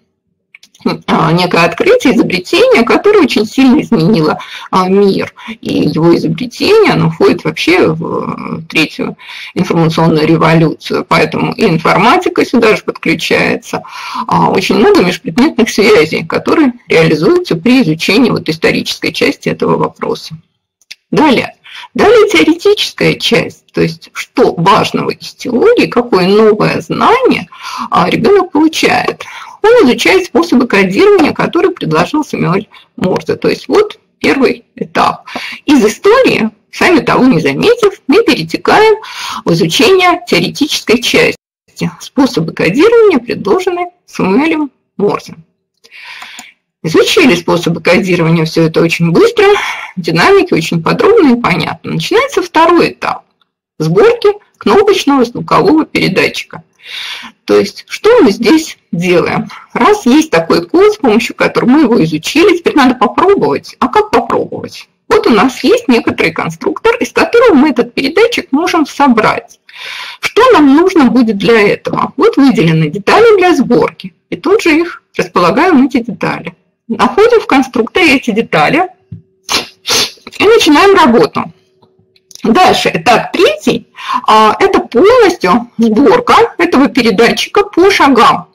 некое открытие, изобретение, которое очень сильно изменило а, мир. И его изобретение, оно входит вообще в третью информационную революцию. Поэтому и информатика сюда же подключается. А, очень много межпредметных связей, которые реализуются при изучении вот исторической части этого вопроса. Далее. Далее теоретическая часть, то есть что важного из теории, какое новое знание ребенок получает он изучает способы кодирования, которые предложил Самюэль Морзе. То есть вот первый этап. Из истории, сами того не заметив, мы перетекаем в изучение теоретической части. Способы кодирования предложены Самуэлем Морзе. Изучили способы кодирования, все это очень быстро, динамики очень подробно и понятно. Начинается второй этап – сборки кнопочного звукового передатчика – то есть, что мы здесь делаем? Раз есть такой код, с помощью которого мы его изучили, теперь надо попробовать. А как попробовать? Вот у нас есть некоторый конструктор, из которого мы этот передатчик можем собрать. Что нам нужно будет для этого? Вот выделены детали для сборки. И тут же их располагаем эти детали. Находим в конструкторе эти детали и начинаем работу. Дальше, этап третий, а, это полностью сборка этого передатчика по шагам.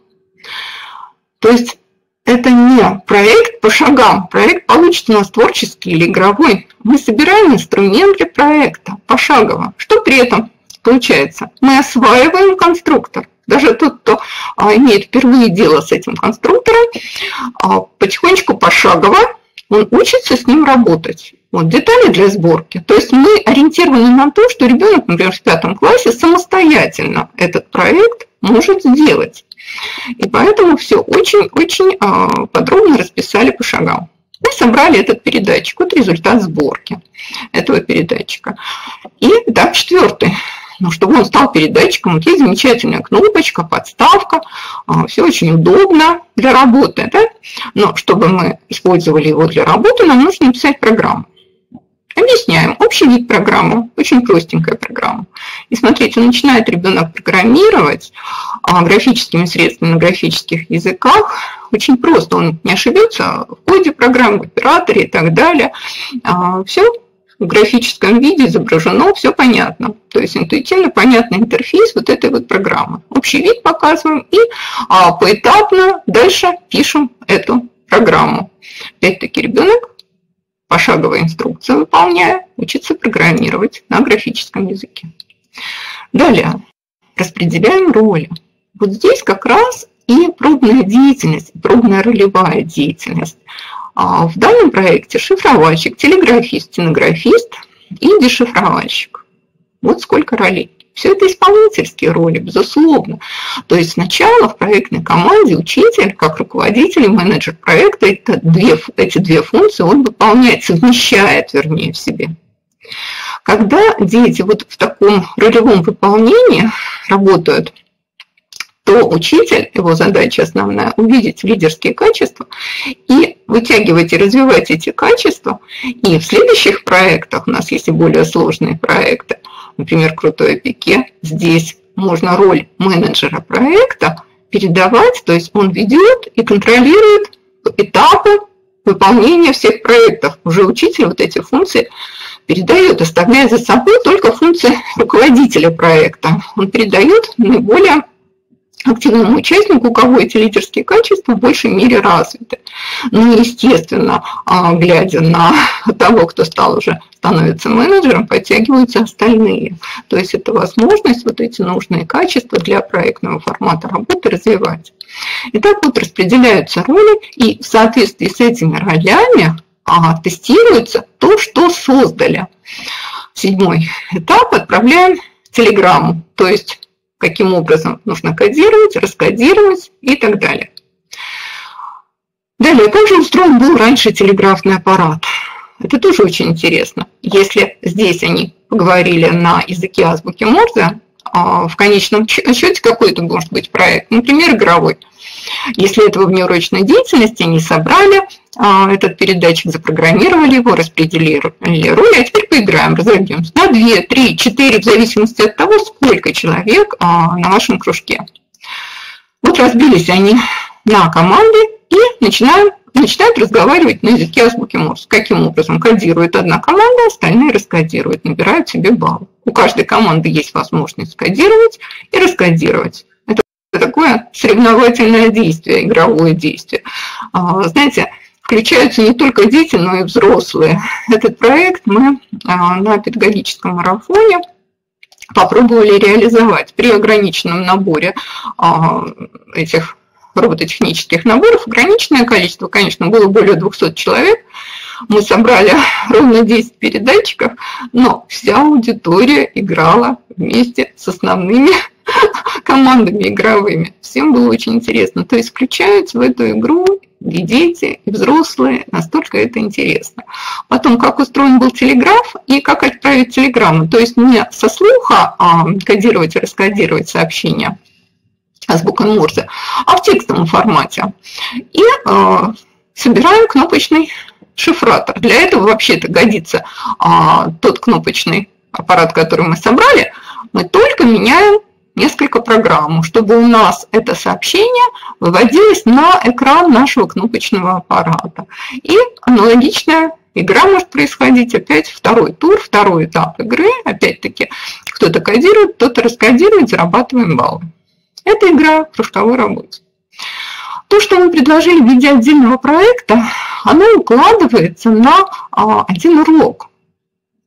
То есть это не проект по шагам. Проект получится у нас творческий или игровой. Мы собираем инструмент для проекта пошагово. Что при этом получается? Мы осваиваем конструктор. Даже тот, кто а, имеет впервые дело с этим конструктором, а, потихонечку пошагово он учится с ним работать. Вот, детали для сборки. То есть мы ориентированы на то, что ребенок, например, в пятом классе самостоятельно этот проект может сделать. И поэтому все очень-очень а, подробно расписали по шагам. Мы собрали этот передатчик. Вот результат сборки этого передатчика. И этап четвертый но чтобы он стал передатчиком, вот есть замечательная кнопочка, подставка, а, все очень удобно для работы, да? но чтобы мы использовали его для работы, нам нужно написать программу. Объясняем. Общий вид программы, очень простенькая программа. И смотрите, начинает ребенок программировать а, графическими средствами на графических языках. Очень просто, он не ошибется в коде программы, в операторе и так далее. А, Все в графическом виде изображено, все понятно. То есть интуитивно понятный интерфейс вот этой вот программы. Общий вид показываем и а, поэтапно дальше пишем эту программу. Опять-таки ребенок пошаговая инструкция выполняя, учится программировать на графическом языке. Далее, распределяем роли. Вот здесь как раз и пробная деятельность, пробная ролевая деятельность. А в данном проекте шифровальщик, телеграфист, стенографист и дешифровальщик. Вот сколько ролей. Все это исполнительские роли, безусловно. То есть сначала в проектной команде учитель, как руководитель и менеджер проекта, это две, эти две функции он выполняет, совмещает, вернее, в себе. Когда дети вот в таком ролевом выполнении работают, то учитель, его задача основная, увидеть лидерские качества и вытягивать и развивать эти качества. И в следующих проектах, у нас есть и более сложные проекты, например, крутое пике, здесь можно роль менеджера проекта передавать, то есть он ведет и контролирует этапы выполнения всех проектов. Уже учитель вот эти функции передает, оставляя за собой только функции руководителя проекта. Он передает наиболее активному участнику, у кого эти лидерские качества в большей мере развиты. Ну, естественно, а, глядя на (laughs) того, кто стал уже становится менеджером, подтягиваются остальные. То есть это возможность вот эти нужные качества для проектного формата работы развивать. И так вот распределяются роли, и в соответствии с этими ролями а, тестируется то, что создали. Седьмой этап отправляем телеграмму, то есть каким образом нужно кодировать, раскодировать и так далее. Далее, как же устроен был раньше телеграфный аппарат? Это тоже очень интересно. Если здесь они поговорили на языке азбуки Морзе, в конечном счете какой это может быть проект, например, игровой. Если этого внеурочной деятельности не собрали, а, этот передатчик запрограммировали его, распределили роли, а теперь поиграем, разобьемся на 2, 3, 4, в зависимости от того, сколько человек а, на вашем кружке. Вот разбились они на команды и начинаем, начинают разговаривать на языке азбуки Морse. Каким образом? Кодирует одна команда, остальные раскодируют, набирают себе баллы. У каждой команды есть возможность скодировать и раскодировать такое соревновательное действие, игровое действие. А, знаете, включаются не только дети, но и взрослые. Этот проект мы а, на педагогическом марафоне попробовали реализовать при ограниченном наборе а, этих робототехнических наборов. Ограниченное количество, конечно, было более 200 человек. Мы собрали (laughs) ровно 10 передатчиков, но вся аудитория играла вместе с основными (laughs) командами игровыми. Всем было очень интересно. То есть включаются в эту игру и дети, и взрослые. Настолько это интересно. Потом, как устроен был телеграф и как отправить телеграмму. То есть не со слуха а кодировать и раскодировать сообщения азбукой Морзе, а в текстовом формате. И э, собираем кнопочный шифратор. Для этого вообще-то годится а, тот кнопочный аппарат, который мы собрали, мы только меняем несколько программ, чтобы у нас это сообщение выводилось на экран нашего кнопочного аппарата. И аналогичная игра может происходить опять второй тур, второй этап игры. Опять-таки, кто-то кодирует, кто-то раскодирует, зарабатываем баллы. Это игра в кружковой работе. То, что мы предложили в виде отдельного проекта, оно укладывается на а, один урок.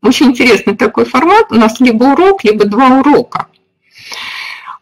Очень интересный такой формат. У нас либо урок, либо два урока.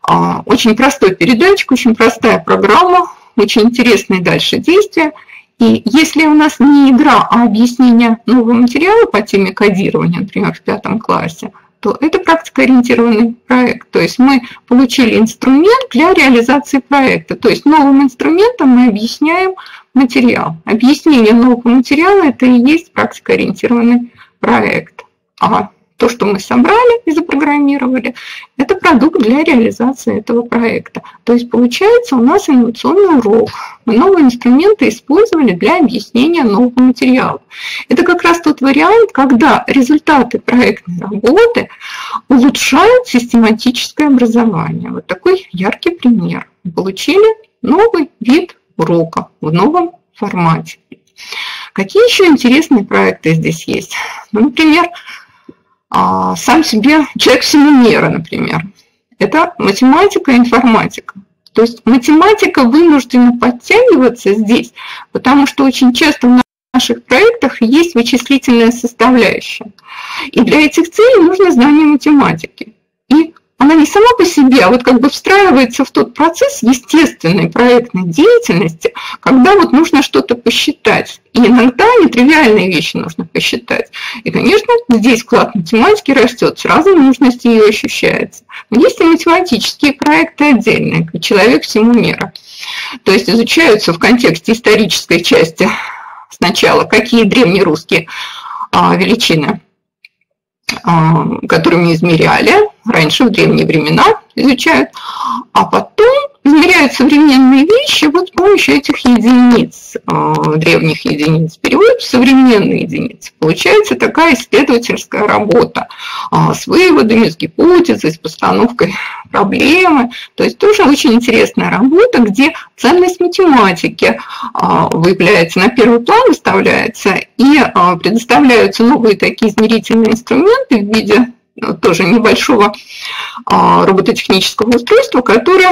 А, очень простой передатчик, очень простая программа, очень интересные дальше действия. И если у нас не игра, а объяснение нового материала по теме кодирования, например, в пятом классе, то это практикоориентированный проект. То есть мы получили инструмент для реализации проекта. То есть новым инструментом мы объясняем материал. Объяснение нового материала – это и есть практикоориентированный проект. А то, что мы собрали и запрограммировали, это продукт для реализации этого проекта. То есть получается у нас инновационный урок. Мы новые инструменты использовали для объяснения нового материала. Это как раз тот вариант, когда результаты проектной работы улучшают систематическое образование. Вот такой яркий пример. Мы получили новый вид урока в новом формате. Какие еще интересные проекты здесь есть? Ну, например, а, сам себе человек всему например. Это математика и информатика. То есть математика вынуждена подтягиваться здесь, потому что очень часто в наших проектах есть вычислительная составляющая. И для этих целей нужно знание математики. И она не сама по себе, а вот как бы встраивается в тот процесс естественной проектной деятельности, когда вот нужно что-то посчитать. И иногда нетривиальные вещи нужно посчитать. И, конечно, здесь вклад математики растет, сразу нужность ее ощущается. Но есть и математические проекты отдельные, как человек всему мира. То есть изучаются в контексте исторической части сначала, какие древнерусские а, величины которыми измеряли, раньше в древние времена изучают, а потом измеряют современные вещи вот с помощью этих единиц, а, древних единиц, переводят в современные единицы. Получается такая исследовательская работа а, с выводами, с гипотезой, с постановкой проблемы. То есть тоже очень интересная работа, где ценность математики а, выявляется на первый план, выставляется, и предоставляются новые такие измерительные инструменты в виде тоже небольшого робототехнического устройства, которое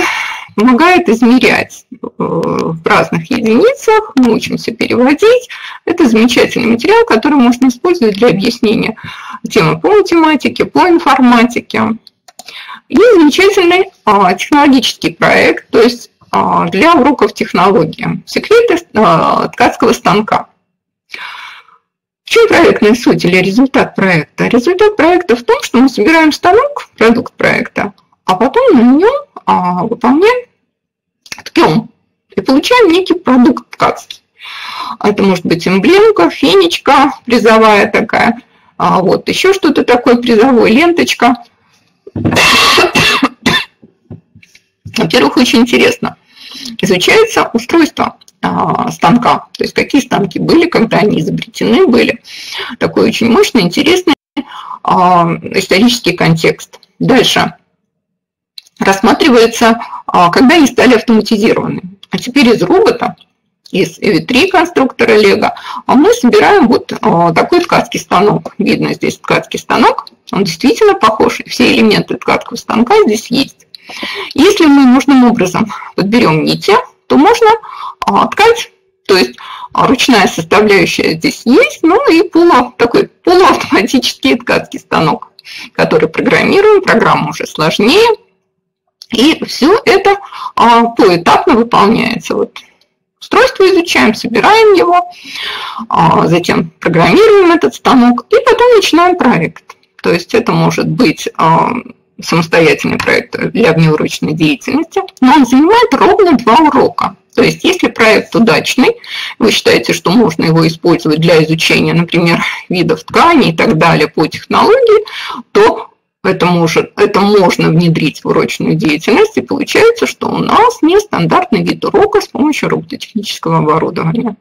помогает измерять э, в разных единицах, мы учимся переводить. Это замечательный материал, который можно использовать для объяснения темы по математике, по информатике. И замечательный а, технологический проект, то есть а, для уроков технологии. Секреты а, ткацкого станка. Чем проектная суть или результат проекта? Результат проекта в том, что мы собираем станок, продукт проекта, а потом на нем выполняем ткем и получаем некий продукт ткацкий. Это может быть эмблемка, фенечка призовая такая, а вот еще что-то такое призовое, ленточка. Во-первых, очень интересно. Изучается устройство а, станка, то есть какие станки были, когда они изобретены были. Такой очень мощный, интересный а, исторический контекст. Дальше рассматривается, а, когда они стали автоматизированы. А теперь из робота, из EV3 конструктора Лего, мы собираем вот такой ткацкий станок. Видно здесь ткацкий станок, он действительно похож, все элементы ткацкого станка здесь есть. Если мы нужным образом подберем нити, то можно а, ткать, то есть а, ручная составляющая здесь есть, ну и полу, такой полуавтоматический ткацкий станок, который программируем, программа уже сложнее, и все это а, поэтапно выполняется. Вот устройство изучаем, собираем его, затем программируем этот станок и потом начинаем проект. То есть это может быть самостоятельный проект для внеурочной деятельности, но он занимает ровно два урока. То есть, если проект удачный, вы считаете, что можно его использовать для изучения, например, видов тканей и так далее по технологии, то это, может, это можно внедрить в урочную деятельность, и получается, что у нас нестандартный вид урока с помощью робототехнического оборудования.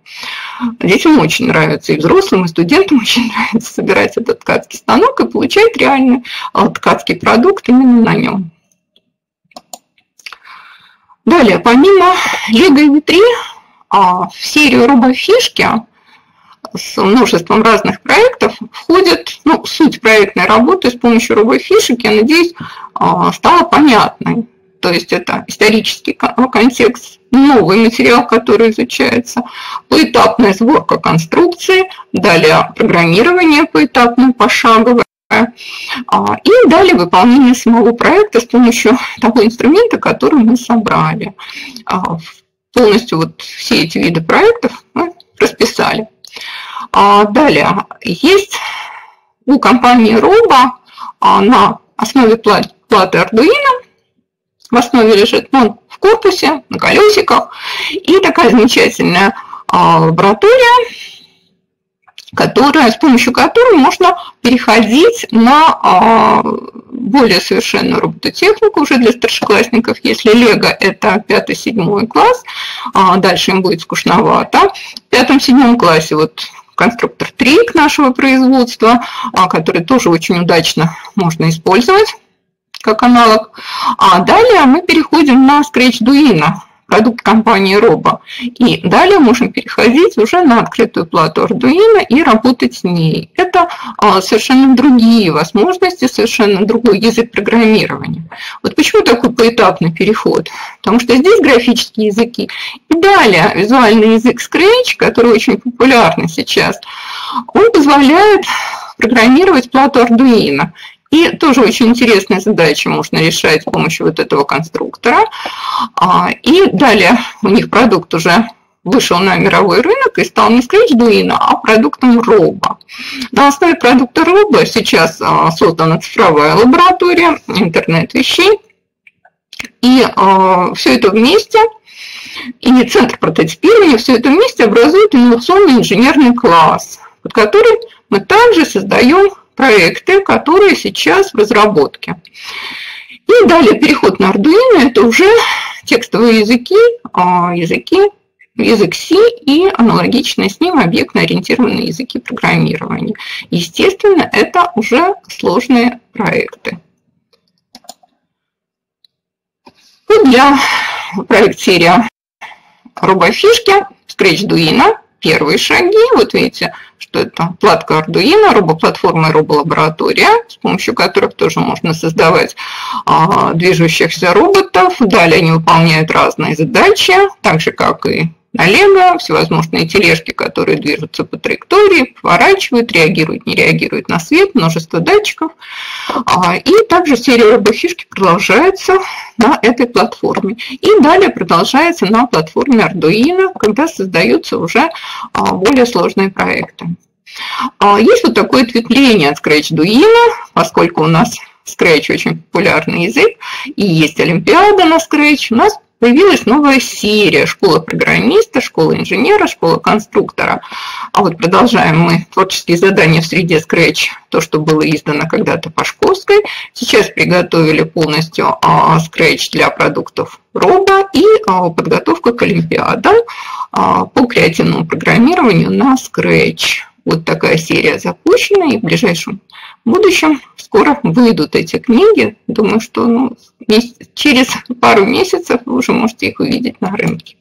Детям очень нравится, и взрослым, и студентам (laughs) очень нравится собирать этот ткацкий станок и получать реальный а, ткацкий продукт именно на нем. Далее, помимо Lego V3, а, в серию робофишки с множеством разных проектов входит, ну, суть проектной работы с помощью робофишек, я надеюсь, а, стала понятной. То есть это исторический контекст, новый материал, который изучается, поэтапная сборка конструкции, далее программирование поэтапное, пошаговое, а, и далее выполнение самого проекта с помощью (laughs) того инструмента, который мы собрали. А, полностью вот все эти виды проектов мы расписали. А, далее, есть у компании Robo а, на основе платы Arduino, в основе лежит он в корпусе, на колесиках, и такая замечательная а, лаборатория, которая, с помощью которой можно переходить на более совершенную робототехнику уже для старшеклассников. Если Лего – это 5-7 класс, дальше им будет скучновато. В 5-7 классе вот конструктор Трик нашего производства, а, который тоже очень удачно можно использовать как аналог. А далее мы переходим на Scratch Duino продукт компании Robo. И далее можем переходить уже на открытую плату Arduino и работать с ней. Это а, совершенно другие возможности, совершенно другой язык программирования. Вот почему такой поэтапный переход? Потому что здесь графические языки. И далее визуальный язык Scratch, который очень популярный сейчас, он позволяет программировать плату Arduino. И тоже очень интересная задача можно решать с помощью вот этого конструктора. А, и далее у них продукт уже вышел на мировой рынок и стал не Scratch Duino, а продуктом Robo. На основе продукта Robo сейчас а, создана цифровая лаборатория, интернет вещей. И а, все это вместе, и центр прототипирования, все это вместе образует инновационный инженерный класс, под который мы также создаем проекты, которые сейчас в разработке. И далее переход на Arduino – это уже текстовые языки, а, языки, язык C и аналогичные с ним объектно-ориентированные языки программирования. Естественно, это уже сложные проекты. И для проекта серия робофишки Scratch Duino первые шаги. Вот видите, что это платка Arduino, робоплатформа и роболаборатория, с помощью которых тоже можно создавать а, движущихся роботов. Далее они выполняют разные задачи, так же, как и на Лего, всевозможные тележки, которые движутся по траектории, поворачивают, реагируют, не реагируют на свет, множество датчиков. А, и также серия робофишки продолжается на этой платформе. И далее продолжается на платформе Arduino, когда создаются уже а, более сложные проекты. А, есть вот такое ответвление от Scratch Duino, поскольку у нас Scratch очень популярный язык, и есть Олимпиада на Scratch, у нас появилась новая серия школа программиста, школа инженера, школа конструктора. А вот продолжаем мы творческие задания в среде Scratch, то, что было издано когда-то по Шковской. Сейчас приготовили полностью а, Scratch для продуктов РОБа и а, подготовку к Олимпиадам а, по креативному программированию на Scratch. Вот такая серия запущена, и в ближайшем будущем скоро выйдут эти книги. Думаю, что ну, через пару месяцев вы уже можете их увидеть на рынке.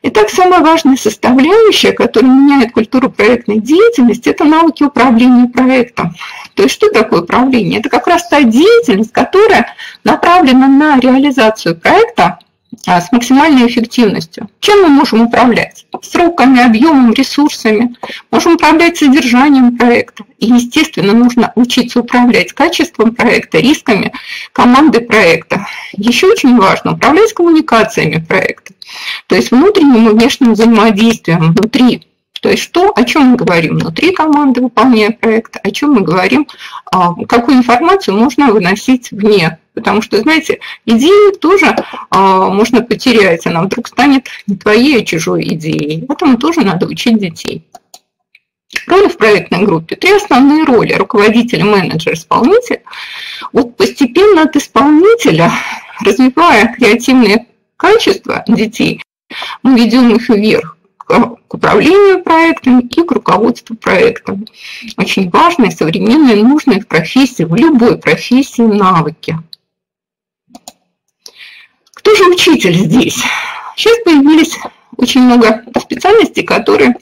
Итак, самая важная составляющая, которая меняет культуру проектной деятельности, это навыки управления проектом. То есть что такое управление? Это как раз та деятельность, которая направлена на реализацию проекта с максимальной эффективностью. Чем мы можем управлять? Сроками, объемом, ресурсами. Можем управлять содержанием проекта. И, естественно, нужно учиться управлять качеством проекта, рисками команды проекта. Еще очень важно управлять коммуникациями проекта. То есть внутренним и внешним взаимодействием внутри то есть что, о чем мы говорим внутри команды, выполняя проект, о чем мы говорим, а, какую информацию можно выносить вне. Потому что, знаете, идею тоже а, можно потерять, она вдруг станет не твоей, а чужой идеей. Этому тоже надо учить детей. Роли в проектной группе. Три основные роли. Руководитель, менеджер, исполнитель. Вот постепенно от исполнителя, развивая креативные качества детей, мы ведем их вверх к управлению проектами и к руководству проектом. Очень важные, современные, нужные в профессии, в любой профессии навыки. Кто же учитель здесь? Сейчас появились очень много специальностей, которые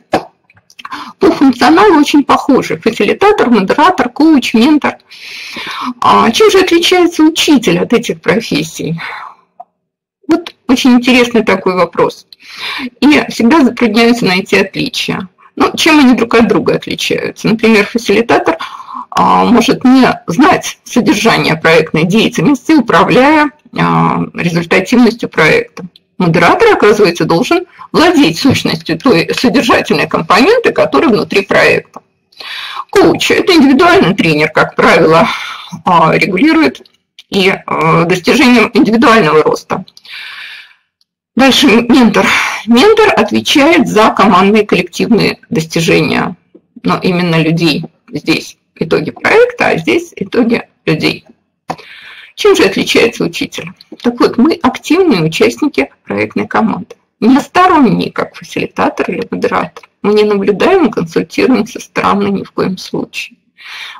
по функционалу очень похожи. Фасилитатор, модератор, коуч, ментор. А чем же отличается учитель от этих профессий? Вот очень интересный такой вопрос. И всегда затрудняются найти отличия. Ну, чем они друг от друга отличаются? Например, фасилитатор а, может не знать содержание проектной деятельности, управляя а, результативностью проекта. Модератор, оказывается, должен владеть сущностью той содержательной компоненты, которая внутри проекта. Коуч – это индивидуальный тренер, как правило, а, регулирует и достижением индивидуального роста. Дальше ментор. Ментор отвечает за командные коллективные достижения, но именно людей. Здесь итоги проекта, а здесь итоги людей. Чем же отличается учитель? Так вот, мы активные участники проектной команды. Не сторонние, как фасилитатор или модератор. Мы не наблюдаем и консультируем со ни в коем случае.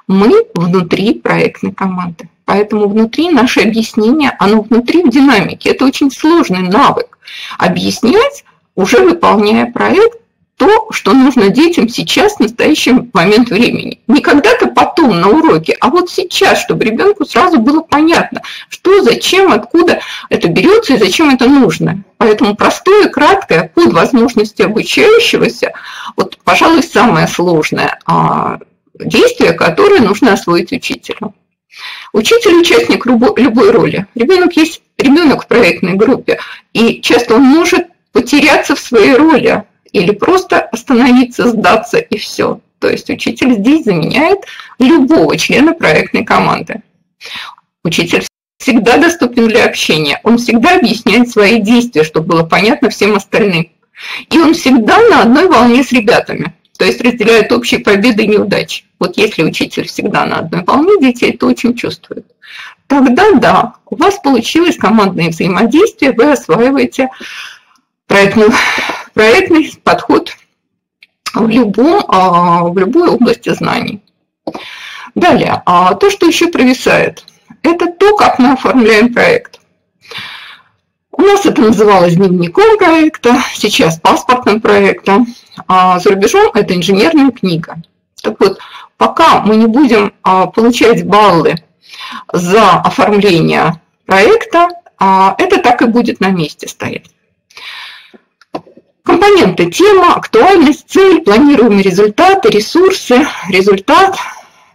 Мы внутри проектной команды. Поэтому внутри наше объяснение, оно внутри в динамике. Это очень сложный навык. Объяснять, уже выполняя проект, то, что нужно детям сейчас, в настоящий момент времени. Не когда-то потом на уроке, а вот сейчас, чтобы ребенку сразу было понятно, что, зачем, откуда это берется и зачем это нужно. Поэтому простое, краткое, под возможности обучающегося, вот, пожалуй, самое сложное а, действие, которое нужно освоить учителю. Учитель – участник любой роли. Ребенок есть ребенок в проектной группе, и часто он может потеряться в своей роли или просто остановиться, сдаться и все. То есть учитель здесь заменяет любого члена проектной команды. Учитель всегда доступен для общения, он всегда объясняет свои действия, чтобы было понятно всем остальным. И он всегда на одной волне с ребятами то есть разделяют общие победы и неудачи. Вот если учитель всегда на одной волне, детей это очень чувствует. Тогда да, у вас получилось командное взаимодействие, вы осваиваете проектный, проектный подход в, любом, а, в любой области знаний. Далее, а то, что еще провисает, это то, как мы оформляем проект. У нас это называлось дневником проекта, сейчас паспортным проектом, за рубежом это инженерная книга. Так вот, пока мы не будем а, получать баллы за оформление проекта, а, это так и будет на месте стоять. Компоненты тема, актуальность, цель, планируемые результаты, ресурсы, результат,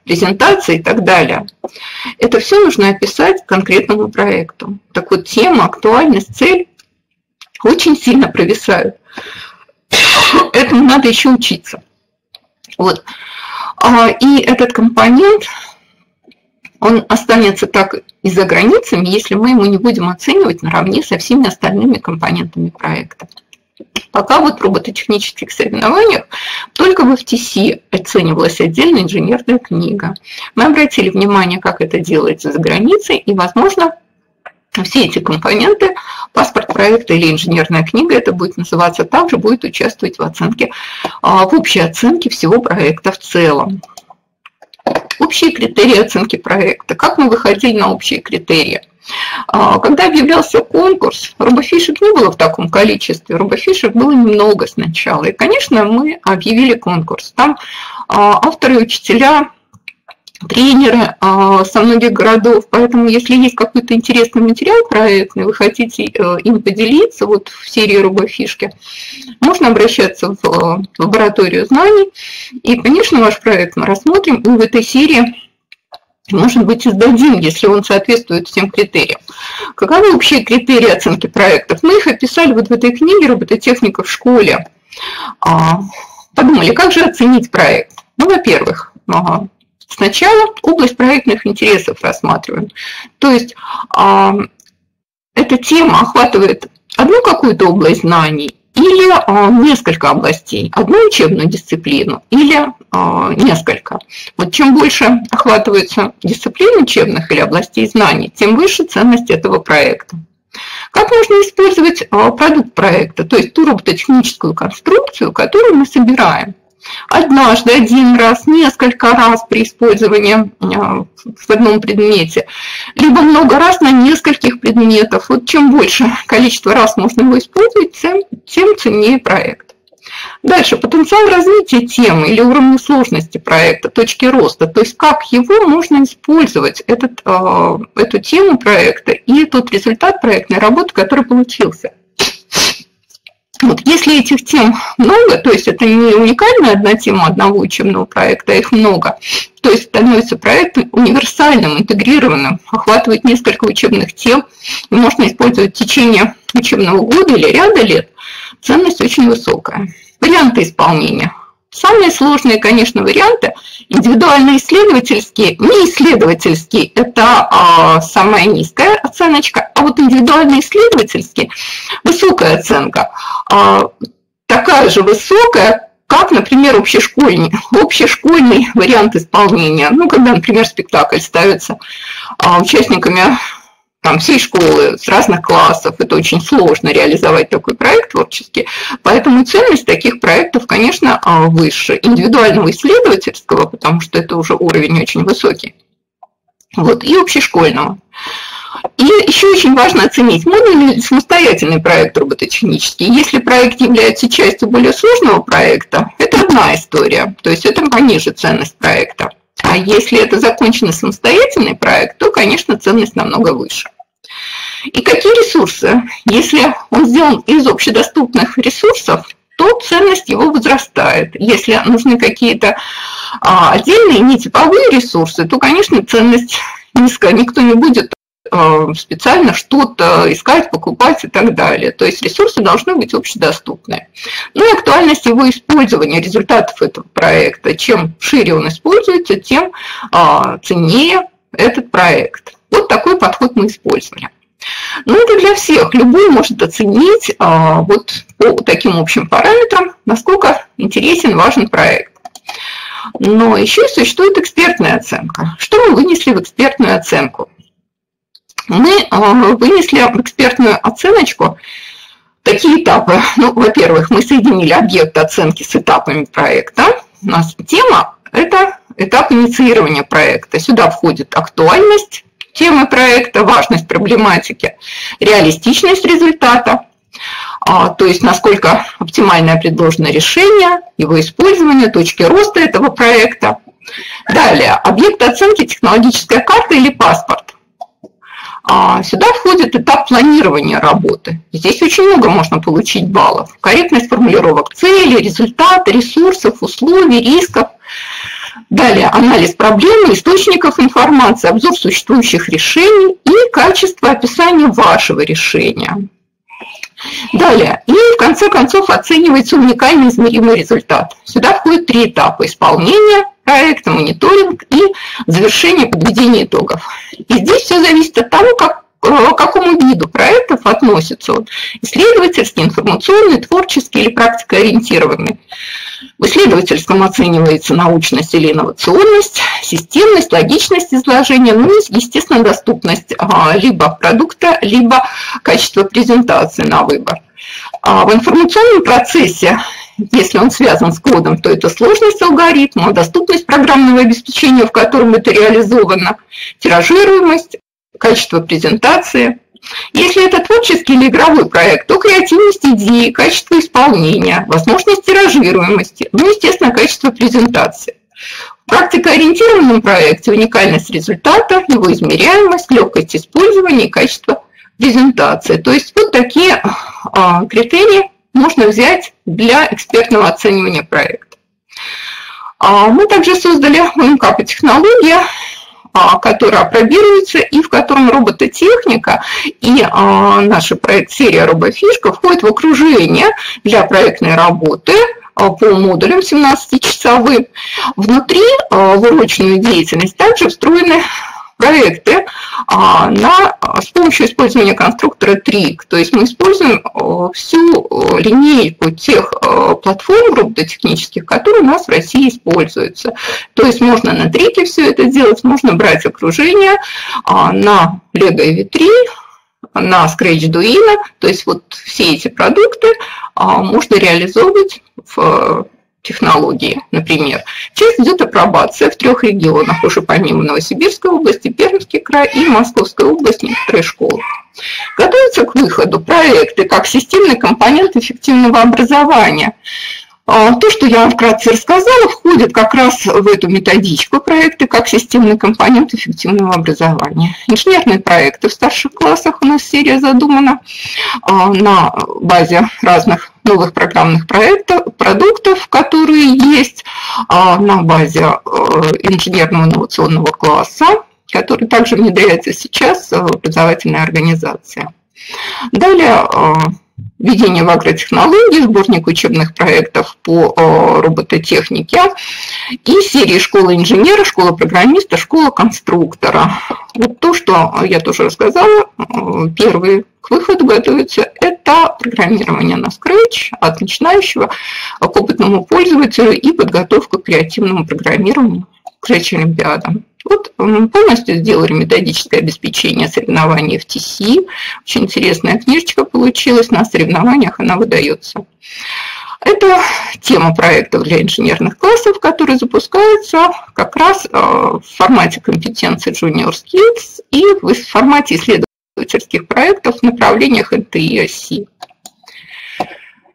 презентации и так далее. Это все нужно описать конкретному проекту. Так вот, тема, актуальность, цель очень сильно провисают. Этому надо еще учиться. Вот. А, и этот компонент он останется так и за границами, если мы ему не будем оценивать наравне со всеми остальными компонентами проекта. Пока вот в робототехнических соревнованиях только в FTC оценивалась отдельная инженерная книга. Мы обратили внимание, как это делается за границей, и, возможно, все эти компоненты, паспорт проекта или инженерная книга, это будет называться, также будет участвовать в оценке, а, в общей оценке всего проекта в целом. Общие критерии оценки проекта. Как мы выходили на общие критерии? А, когда объявлялся конкурс, робофишек не было в таком количестве, робофишек было немного сначала. И, конечно, мы объявили конкурс. Там а, авторы и учителя тренеры а, со многих городов, поэтому если есть какой-то интересный материал проектный, вы хотите э, им поделиться вот в серии робофишки, можно обращаться в э, лабораторию знаний, и, конечно, ваш проект мы рассмотрим, и в этой серии может быть, издадим, если он соответствует всем критериям. Каковы общие критерии оценки проектов? Мы их описали вот в этой книге «Робототехника в школе». А, подумали, как же оценить проект? Ну, во-первых, сначала область проектных интересов рассматриваем. То есть а, эта тема охватывает одну какую-то область знаний или а, несколько областей, одну учебную дисциплину или а, несколько. Вот чем больше охватывается дисциплин учебных или областей знаний, тем выше ценность этого проекта. Как можно использовать а, продукт проекта, то есть ту робототехническую конструкцию, которую мы собираем? Однажды, один раз, несколько раз при использовании а, в одном предмете, либо много раз на нескольких предметах. Вот чем больше количество раз можно его использовать, тем, тем ценнее проект. Дальше, потенциал развития темы или уровня сложности проекта, точки роста, то есть как его можно использовать, этот, а, эту тему проекта и тот результат проектной работы, который получился. Вот если этих тем много, то есть это не уникальная одна тема одного учебного проекта, а их много, то есть становится проект универсальным, интегрированным, охватывает несколько учебных тем, можно использовать в течение учебного года или ряда лет, ценность очень высокая. Варианты исполнения – Самые сложные, конечно, варианты индивидуально исследовательские, не исследовательские – это а, самая низкая оценочка, а вот индивидуально исследовательские – высокая оценка. А, такая же высокая, как, например, общешкольный, общешкольный вариант исполнения. Ну, когда, например, спектакль ставится а, участниками там, всей школы, с разных классов. Это очень сложно реализовать такой проект творческий. Поэтому ценность таких проектов, конечно, а, выше индивидуального исследовательского, потому что это уже уровень очень высокий, вот, и общешкольного. И еще очень важно оценить, модульный или самостоятельный проект робототехнический. Если проект является частью более сложного проекта, это одна история, то есть это пониже ценность проекта. А если это законченный самостоятельный проект, то, конечно, ценность намного выше. И какие ресурсы? Если он сделан из общедоступных ресурсов, то ценность его возрастает. Если нужны какие-то а, отдельные нетиповые ресурсы, то, конечно, ценность низкая. Никто не будет а, специально что-то искать, покупать и так далее. То есть ресурсы должны быть общедоступны. Ну и актуальность его использования, результатов этого проекта. Чем шире он используется, тем а, ценнее этот проект. Вот такой подход мы использовали. Но это для всех. Любой может оценить а, вот по таким общим параметрам, насколько интересен, важен проект. Но еще существует экспертная оценка. Что мы вынесли в экспертную оценку? Мы а, вынесли в экспертную оценочку такие этапы. Ну, во-первых, мы соединили объект оценки с этапами проекта. У нас тема – это этап инициирования проекта. Сюда входит актуальность, темы проекта, важность проблематики, реалистичность результата, а, то есть насколько оптимальное предложено решение, его использование, точки роста этого проекта. Далее, объект оценки технологическая карта или паспорт. А, сюда входит этап планирования работы. Здесь очень много можно получить баллов. Корректность формулировок целей, результата, ресурсов, условий, рисков – Далее анализ проблемы, источников информации, обзор существующих решений и качество описания вашего решения. Далее, и в конце концов оценивается уникальный измеримый результат. Сюда входят три этапа – исполнение, проекта, мониторинг и завершение подведения итогов. И здесь все зависит от того, как к какому виду проектов относится он? Исследовательский, информационный, творческий или практикоориентированный? В исследовательском оценивается научность или инновационность, системность, логичность изложения, ну и, естественно, доступность а, либо продукта, либо качество презентации на выбор. А в информационном процессе если он связан с кодом, то это сложность алгоритма, доступность программного обеспечения, в котором это реализовано, тиражируемость, качество презентации. Если это творческий или игровой проект, то креативность идеи, качество исполнения, возможность тиражируемости, ну, естественно, качество презентации. В практикоориентированном проекте уникальность результата, его измеряемость, легкость использования и качество презентации. То есть вот такие а, критерии можно взять для экспертного оценивания проекта. А, мы также создали МК по технологии, который апробируется и в котором робототехника и а, наша проект-серия «Робофишка» входит в окружение для проектной работы а, по модулям 17-часовым. Внутри в урочную деятельность также встроены проекты а, на, с помощью использования конструктора TRIC. То есть мы используем э, всю э, линейку тех э, платформ робототехнических, которые у нас в России используются. То есть можно на трике все это делать, можно брать окружение а, на Lego EV3, на Scratch Duino, то есть вот все эти продукты а, можно реализовывать в технологии, например. Часть идет апробация в трех регионах, уже помимо Новосибирской области, Пермский край и Московской области, некоторые школы. Готовятся к выходу проекты как системный компонент эффективного образования – то, что я вам вкратце рассказала, входит как раз в эту методичку проекты как системный компонент эффективного образования. Инженерные проекты в старших классах у нас серия задумана а, на базе разных новых программных проектов, продуктов, которые есть а, на базе инженерного инновационного класса, который также внедряется сейчас в образовательной организации. Далее введение в агротехнологии, сборник учебных проектов по э, робототехнике и серии школа инженера, школа программиста, школа конструктора. Вот то, что я тоже рассказала, э, первый к выходу готовится, это программирование на Scratch от начинающего к опытному пользователю и подготовка к креативному программированию к Олимпиадам. Вот полностью сделали методическое обеспечение соревнований в ТС. Очень интересная книжечка получилась. На соревнованиях она выдается. Это тема проектов для инженерных классов, которые запускаются как раз э, в формате компетенции Junior Skills и в формате исследовательских проектов в направлениях НТИ ОСИ.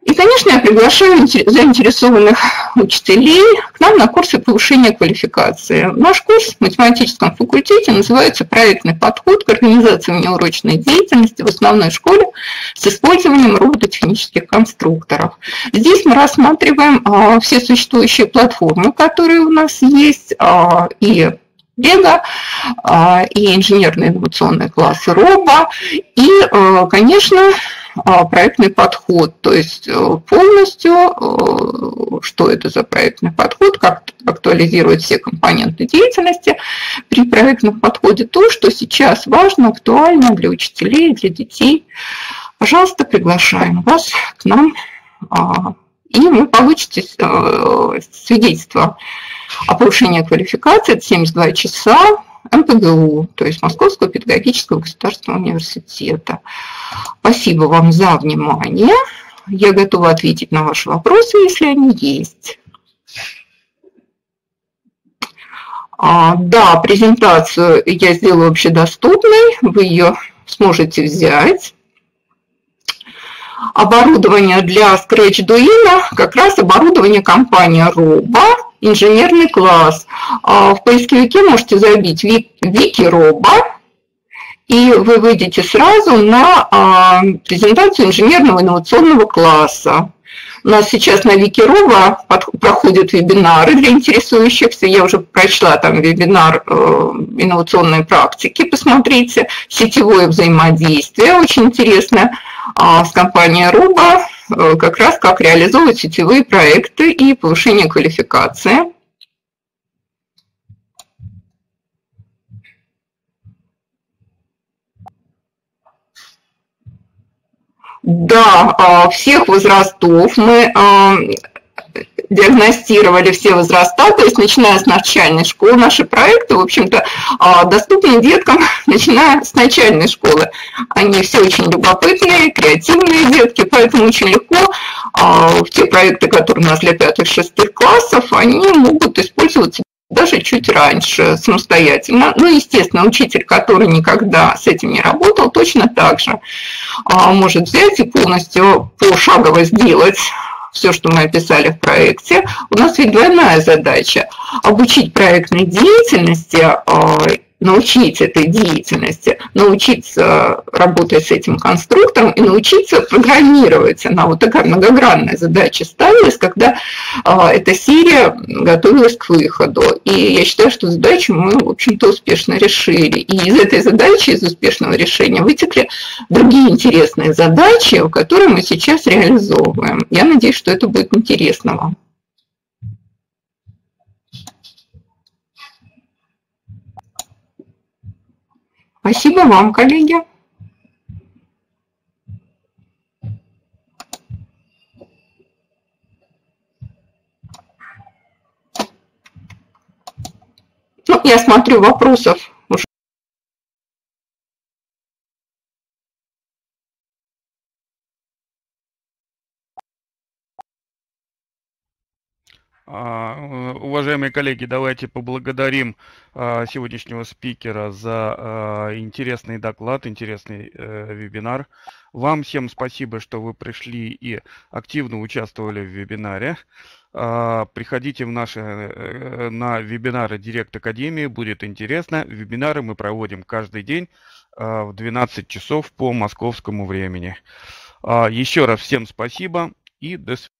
И, конечно, я приглашаю заинтересованных учителей к нам на курсы повышения квалификации. Наш курс в математическом факультете называется «Проектный подход к организации внеурочной деятельности в основной школе с использованием робототехнических конструкторов». Здесь мы рассматриваем а, все существующие платформы, которые у нас есть, а, и Лего, а, и инженерные инновационные классы РОБО, и, конечно, проектный подход, то есть э, полностью, э, что это за проектный подход, как актуализировать все компоненты деятельности при проектном подходе, то, что сейчас важно, актуально для учителей, для детей. Пожалуйста, приглашаем вас к нам, а, и вы получите э, свидетельство о повышении квалификации, это 72 часа, МПГУ, то есть Московского педагогического государственного университета. Спасибо вам за внимание. Я готова ответить на ваши вопросы, если они есть. А, да, презентацию я сделала общедоступной, вы ее сможете взять. Оборудование для Scratch Duino как раз оборудование компании Robo инженерный класс. А, в поисковике можете забить Вики Роба, и вы выйдете сразу на а, презентацию инженерного инновационного класса. У нас сейчас на Викироба проходят вебинары для интересующихся. Я уже прочла там вебинар э, инновационной практики. Посмотрите. Сетевое взаимодействие. Очень интересно. А, с компанией Руба Э, как раз как реализовывать сетевые проекты и повышение квалификации. Да, а, всех возрастов мы а, диагностировали все возраста, то есть начиная с начальной школы, наши проекты, в общем-то, а, доступны деткам, (laughs) начиная с начальной школы. Они все очень любопытные, креативные детки, поэтому очень легко а, в те проекты, которые у нас для пятых-шестых классов, они могут использоваться даже чуть раньше, самостоятельно. Ну, естественно, учитель, который никогда с этим не работал, точно так же а, может взять и полностью пошагово сделать все, что мы описали в проекте, у нас ведь двойная задача – обучить проектной деятельности а, научить этой деятельности, научиться работать с этим конструктором и научиться программировать. Она вот такая многогранная задача ставилась, когда а, эта серия готовилась к выходу. И я считаю, что задачу мы, в общем-то, успешно решили. И из этой задачи, из успешного решения вытекли другие интересные задачи, которые мы сейчас реализовываем. Я надеюсь, что это будет интересно вам. Спасибо вам, коллеги. Ну, я смотрю, вопросов А, уважаемые коллеги, давайте поблагодарим а, сегодняшнего спикера за а, интересный доклад, интересный э, вебинар. Вам всем спасибо, что вы пришли и активно участвовали в вебинаре. Приходите в наши, э, на вебинары Директ Академии, будет интересно. Вебинары мы проводим каждый день в 12 часов по московскому времени. Еще раз всем спасибо и до свидания.